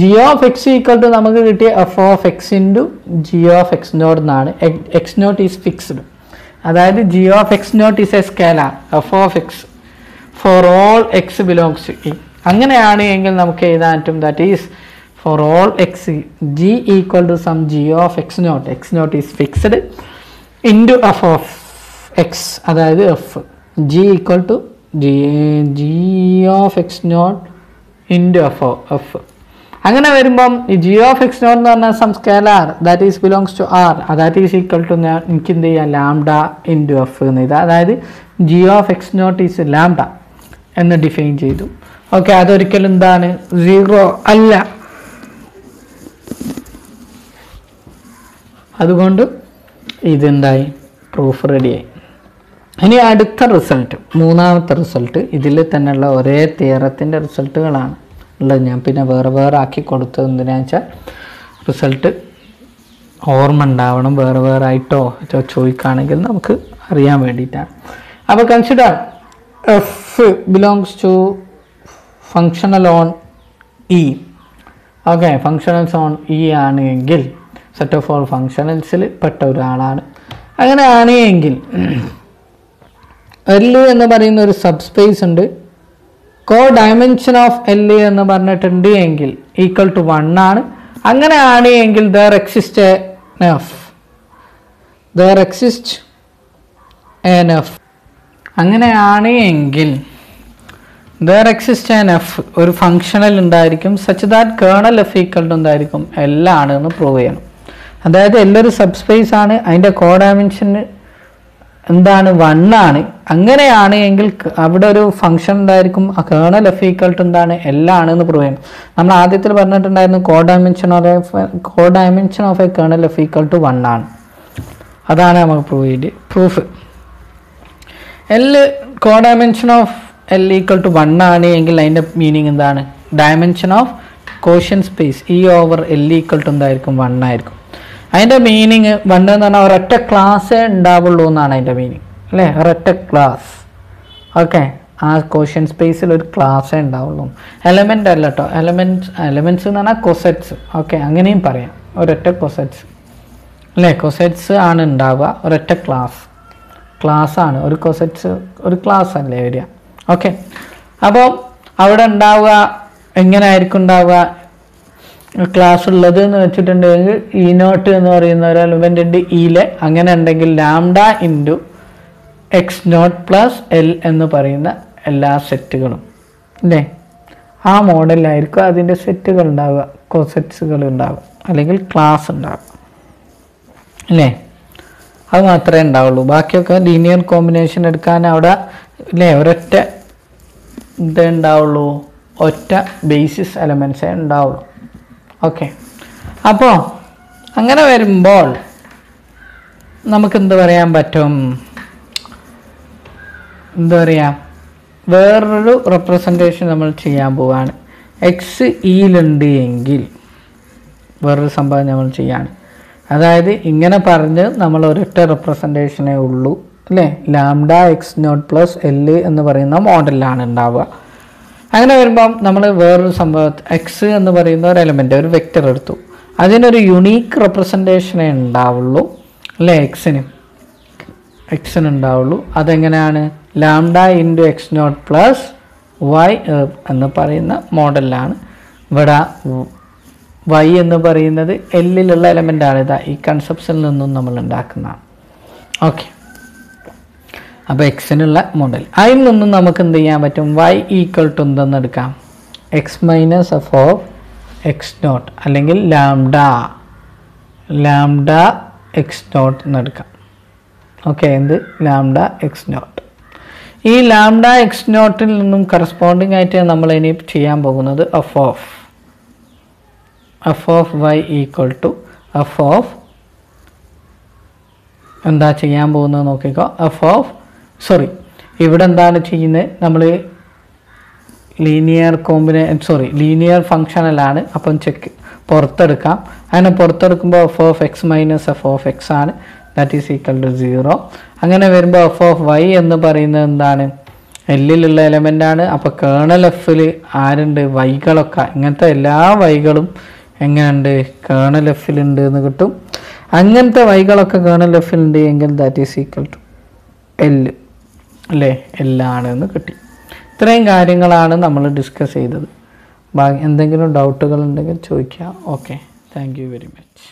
G of X equal to നമുക്ക് കിട്ടിയ F of X into G of X naught എന്നാണ് എക്സ് നോട്ട് ഈസ് ഫിക്സ്ഡ് അതായത് G of X naught is a scalar F of X for all X belongs to E അങ്ങനെയാണ് എങ്കിൽ നമുക്ക് എഴുതാൻ പറ്റും that is for all X G equal to some G of X naught X naught is fixed into F of X അതായത് F G equal to G G of X naught into F F അങ്ങനെ വരുമ്പം ഈ G of X naught എന്ന് പറഞ്ഞാൽ some scalar that is belongs to R that is equal to എനിക്ക് എന്ത് ചെയ്യാം? Lambda into F എന്ന്. ഇത് അതായത് G of X naught is lambda എന്ന് ഡിഫൈൻ ചെയ്തു. ഓക്കെ അതൊരിക്കലും എന്താണ്? സീറോ അല്ല. അതുകൊണ്ട് ഇതെന്തായി? പ്രൂഫ് റെഡിയായി ഇനി അടുത്ത റിസൾട്ട് മൂന്നാമത്തെ റിസൾട്ട് ഇതിൽ തന്നെയുള്ള ഒരേ തിയറത്തിന്റെ റിസൾട്ടുകളാണ് ഉള്ളത്. ഞാൻ പിന്നെ വേറെ വേറെ ആക്കി കൊടുത്തത് എന്തിനാ വെച്ചാൽ റിസൾട്ട് ഓർമ്മ ഉണ്ടാവണം. വേറെ വേറെ ആയിട്ടോ ചോദിക്കുകയാണെങ്കിൽ നമുക്ക് അറിയാൻ വേണ്ടിയിട്ടാണ്. അപ്പോൾ consider F belongs to functional on E okay functionals on E ആണ് എങ്കിൽ സെറ്റ് ഓഫ് ഓൾ ഫങ്ഷണൽസിൽ പെട്ട ഒരാളാണ്. അങ്ങനെയാണ് എങ്കിൽ എൽ എന്ന് പറയുന്ന ഒരു സബ് സ്പേസ് ഉണ്ട്. കോ ഡയമെൻഷൻ ഓഫ് എൽ എന്ന് പറഞ്ഞിട്ടുണ്ട് എങ്കിൽ ഈക്വൽ ടു വൺ ആണ്. അങ്ങനെയാണ് എങ്കിൽ ദർ എക്സിസ്റ്റ് എ നെഫ് ദർ എക്സിസ്റ്റ് എ എഫ് അങ്ങനെയാണ് എങ്കിൽ ദർ എക്സിസ്റ്റ് ആൻ എഫ് ഒരു ഫങ്ഷണൽ ഉണ്ടായിരിക്കും such that kernel F equal to എന്തായിരിക്കും? എല്ലാണ് എന്ന് പ്രൂവ് ചെയ്യണം. അതായത് എല്ലൊരു സബ് സ്പേസ് ആണ് അതിന്റെ കോ ഡയമെൻഷൻ എന്താണ്? വൺ ആണ്. അങ്ങനെയാണ് എങ്കിൽ അവിടെ ഒരു ഫംഗ്ഷൻ ഉണ്ടായിരിക്കും ആ കേണൽ എഫ് ഈക്വൽ ടു എന്താണ്? എല്ലാം എന്ന് പ്രൂവ് ചെയ്യണം. നമ്മൾ ആദ്യത്തിൽ പറഞ്ഞിട്ടുണ്ടായിരുന്നു codimension of codimension of a kernel F equal to one ആണ്. അതാണ് നമുക്ക് പ്രൂവ് ചെയ്ത് proof L codimension of L equal to one ആണ് എങ്കിൽ അതിന്റെ മീനിങ് എന്താണ്? Dimension of quotient space E over L equal to എന്തായിരിക്കും? വൺ ആയിരിക്കും. അതിന്റെ മീനിങ് വൺ എന്ന് പറഞ്ഞാൽ ഒരൊറ്റ ക്ലാസ്സേ ഉണ്ടാവുള്ളൂ എന്നാണ് അതിന്റെ മീനിങ് അല്ലേ? ഒരൊറ്റ ക്ലാസ് ഓക്കെ ആ കോഷ്യൻ സ്പേസിൽ ഒരു ക്ലാസ്സേ ഉണ്ടാവുള്ളൂ. എലമെന്റ് അല്ല കേട്ടോ എലമെന്റ്സ് എലമെന്റ്സ് എന്ന് പറഞ്ഞാൽ കൊസെറ്റ്സ് ഓക്കെ അങ്ങനെയും പറയാം. ഒരൊറ്റ കൊസെറ്റ്സ് അല്ലേ? കൊസെറ്റ്സ് ആണ് ഉണ്ടാവുക. ഒരൊറ്റ ക്ലാസ് ക്ലാസ് ആണ്. ഒരു കൊസറ്റ്സ് ഒരു ക്ലാസ് അല്ലേ വരിക. ഓക്കെ അപ്പോൾ അവിടെ ഉണ്ടാവുക എങ്ങനെ ആയിരിക്കും ഉണ്ടാവുക? ക്ലാസ് ഉള്ളത് എന്ന് വെച്ചിട്ടുണ്ടെങ്കിൽ ഇ നോട്ട് എന്ന് പറയുന്ന ഒരു എലമെന്റ് ഉണ്ട് ഇയിലെ അങ്ങനെ ഉണ്ടെങ്കിൽ lambda into X naught plus L എന്ന് പറയുന്ന എല്ലാ സെറ്റുകളും അല്ലേ? ആ മോഡലിലായിരിക്കും അതിന്റെ സെറ്റുകൾ ഉണ്ടാവുക. കോസെറ്റ്സുകൾ ഉണ്ടാവുക. അല്ലെങ്കിൽ ക്ലാസ് ഉണ്ടാവുക. അല്ലേ? അത് മാത്രമേ ഉണ്ടാവുള്ളൂ. ബാക്കിയൊക്കെ ലീനിയർ കോമ്പിനേഷൻ എടുക്കാൻ അവിടെ അല്ലേ ഒരൊറ്റ ഇതേ ഉണ്ടാവുള്ളൂ. ഒറ്റ ബേസിസ് എലമെൻസേ ഉണ്ടാവുള്ളൂ. ഓക്കെ അപ്പോൾ അങ്ങനെ വരുമ്പോൾ നമുക്ക് എന്ത് പറയാൻ പറ്റും? എന്താ പറയുക വേറൊരു റെപ്രസെന്റേഷൻ നമ്മൾ ചെയ്യാൻ പോവാണ്. എക്സ് ഇയിലുണ്ട് എങ്കിൽ വേറൊരു സംഭവം നമ്മൾ ചെയ്യാണ്. അതായത് ഇങ്ങനെ പറഞ്ഞ് നമ്മൾ ഒരൊറ്റ റെപ്രസെന്റേഷനേ ഉള്ളൂ അല്ലേ? Lambda X naught plus L എന്ന് പറയുന്ന മോഡലിലാണ് ഉണ്ടാവുക. അങ്ങനെ വരുമ്പം നമ്മൾ വേറൊരു സംഭവം എക്സ് എന്ന് പറയുന്ന ഒരു എലമെന്റ് ഒരു വെക്റ്റർ എടുത്തു. അതിനൊരു യുണീക്ക് റെപ്രസെന്റേഷനേ ഉണ്ടാവുള്ളൂ അല്ലേ? എക്സിന് എക്സിന് ഉണ്ടാവുള്ളൂ. അതെങ്ങനെയാണ്? Lambda into X naught plus Y എന്ന് പറയുന്ന മോഡലിലാണ്. ഇവിടെ വൈ എന്ന് പറയുന്നത് എല്ലിലുള്ള എലമെന്റാണ് ഇതാ ഈ കൺസെപ്ഷനിൽ നിന്നും നമ്മൾ ഉണ്ടാക്കുന്നതാണ് ഓക്കെ അപ്പോൾ എക്സിനുള്ള മോഡൽ അതിൽ നിന്നും നമുക്ക് എന്ത് ചെയ്യാൻ പറ്റും? വൈ ഈക്വൽ ടു എന്തെന്ന് എടുക്കാം? X minus F of X naught അല്ലെങ്കിൽ ലാംഡ ലാംഡ എക്സ് നോട്ട് എന്നെടുക്കാം ഓക്കെ എന്ത്? ലാംഡ എക്സ് നോട്ട് ഈ ലാംഡ എക്സ് നോട്ടിൽ നിന്നും കറസ്പോണ്ടിങ് ആയിട്ട് നമ്മൾ ഇനി ചെയ്യാൻ പോകുന്നത് F of F of Y equal to F of എന്താ ചെയ്യാൻ പോകുന്നത് നോക്കിക്കോ. എഫ് ഓഫ് സോറി ഇവിടെ എന്താണ് ചെയ്യുന്നത്? നമ്മൾ ലീനിയർ കോമ്പിനേ സോറി ലീനിയർ ഫങ്ഷനലാണ് അപ്പം ചെക്ക് പുറത്തെടുക്കാം. അങ്ങനെ പുറത്തെടുക്കുമ്പോൾ F of X minus F of X ആണ്. That is equal to zero അങ്ങനെ വരുമ്പോൾ എഫ് ഓഫ് വൈ എന്ന് പറയുന്നത് എന്താണ്? എല്ലിലുള്ള എലമെന്റ് ആണ്. അപ്പോൾ കേണൽ എഫിൽ ആരുണ്ട്? വൈകളൊക്കെ ഇങ്ങനത്തെ എല്ലാ വൈകളും എങ്ങനെയുണ്ട് കേണൽ ഉണ്ട് എന്ന് കിട്ടും. അങ്ങനത്തെ വൈകളൊക്കെ കേണൽ എഫിലുണ്ട് എങ്കിൽ that is equal to L അല്ലേ? എല്ലാണ് എന്ന് കിട്ടി. ഇത്രയും കാര്യങ്ങളാണ് നമ്മൾ ഡിസ്കസ് ചെയ്തത്. എന്തെങ്കിലും ഡൗട്ടുകൾ ഉണ്ടെങ്കിൽ ചോദിക്കുക okay thank you very much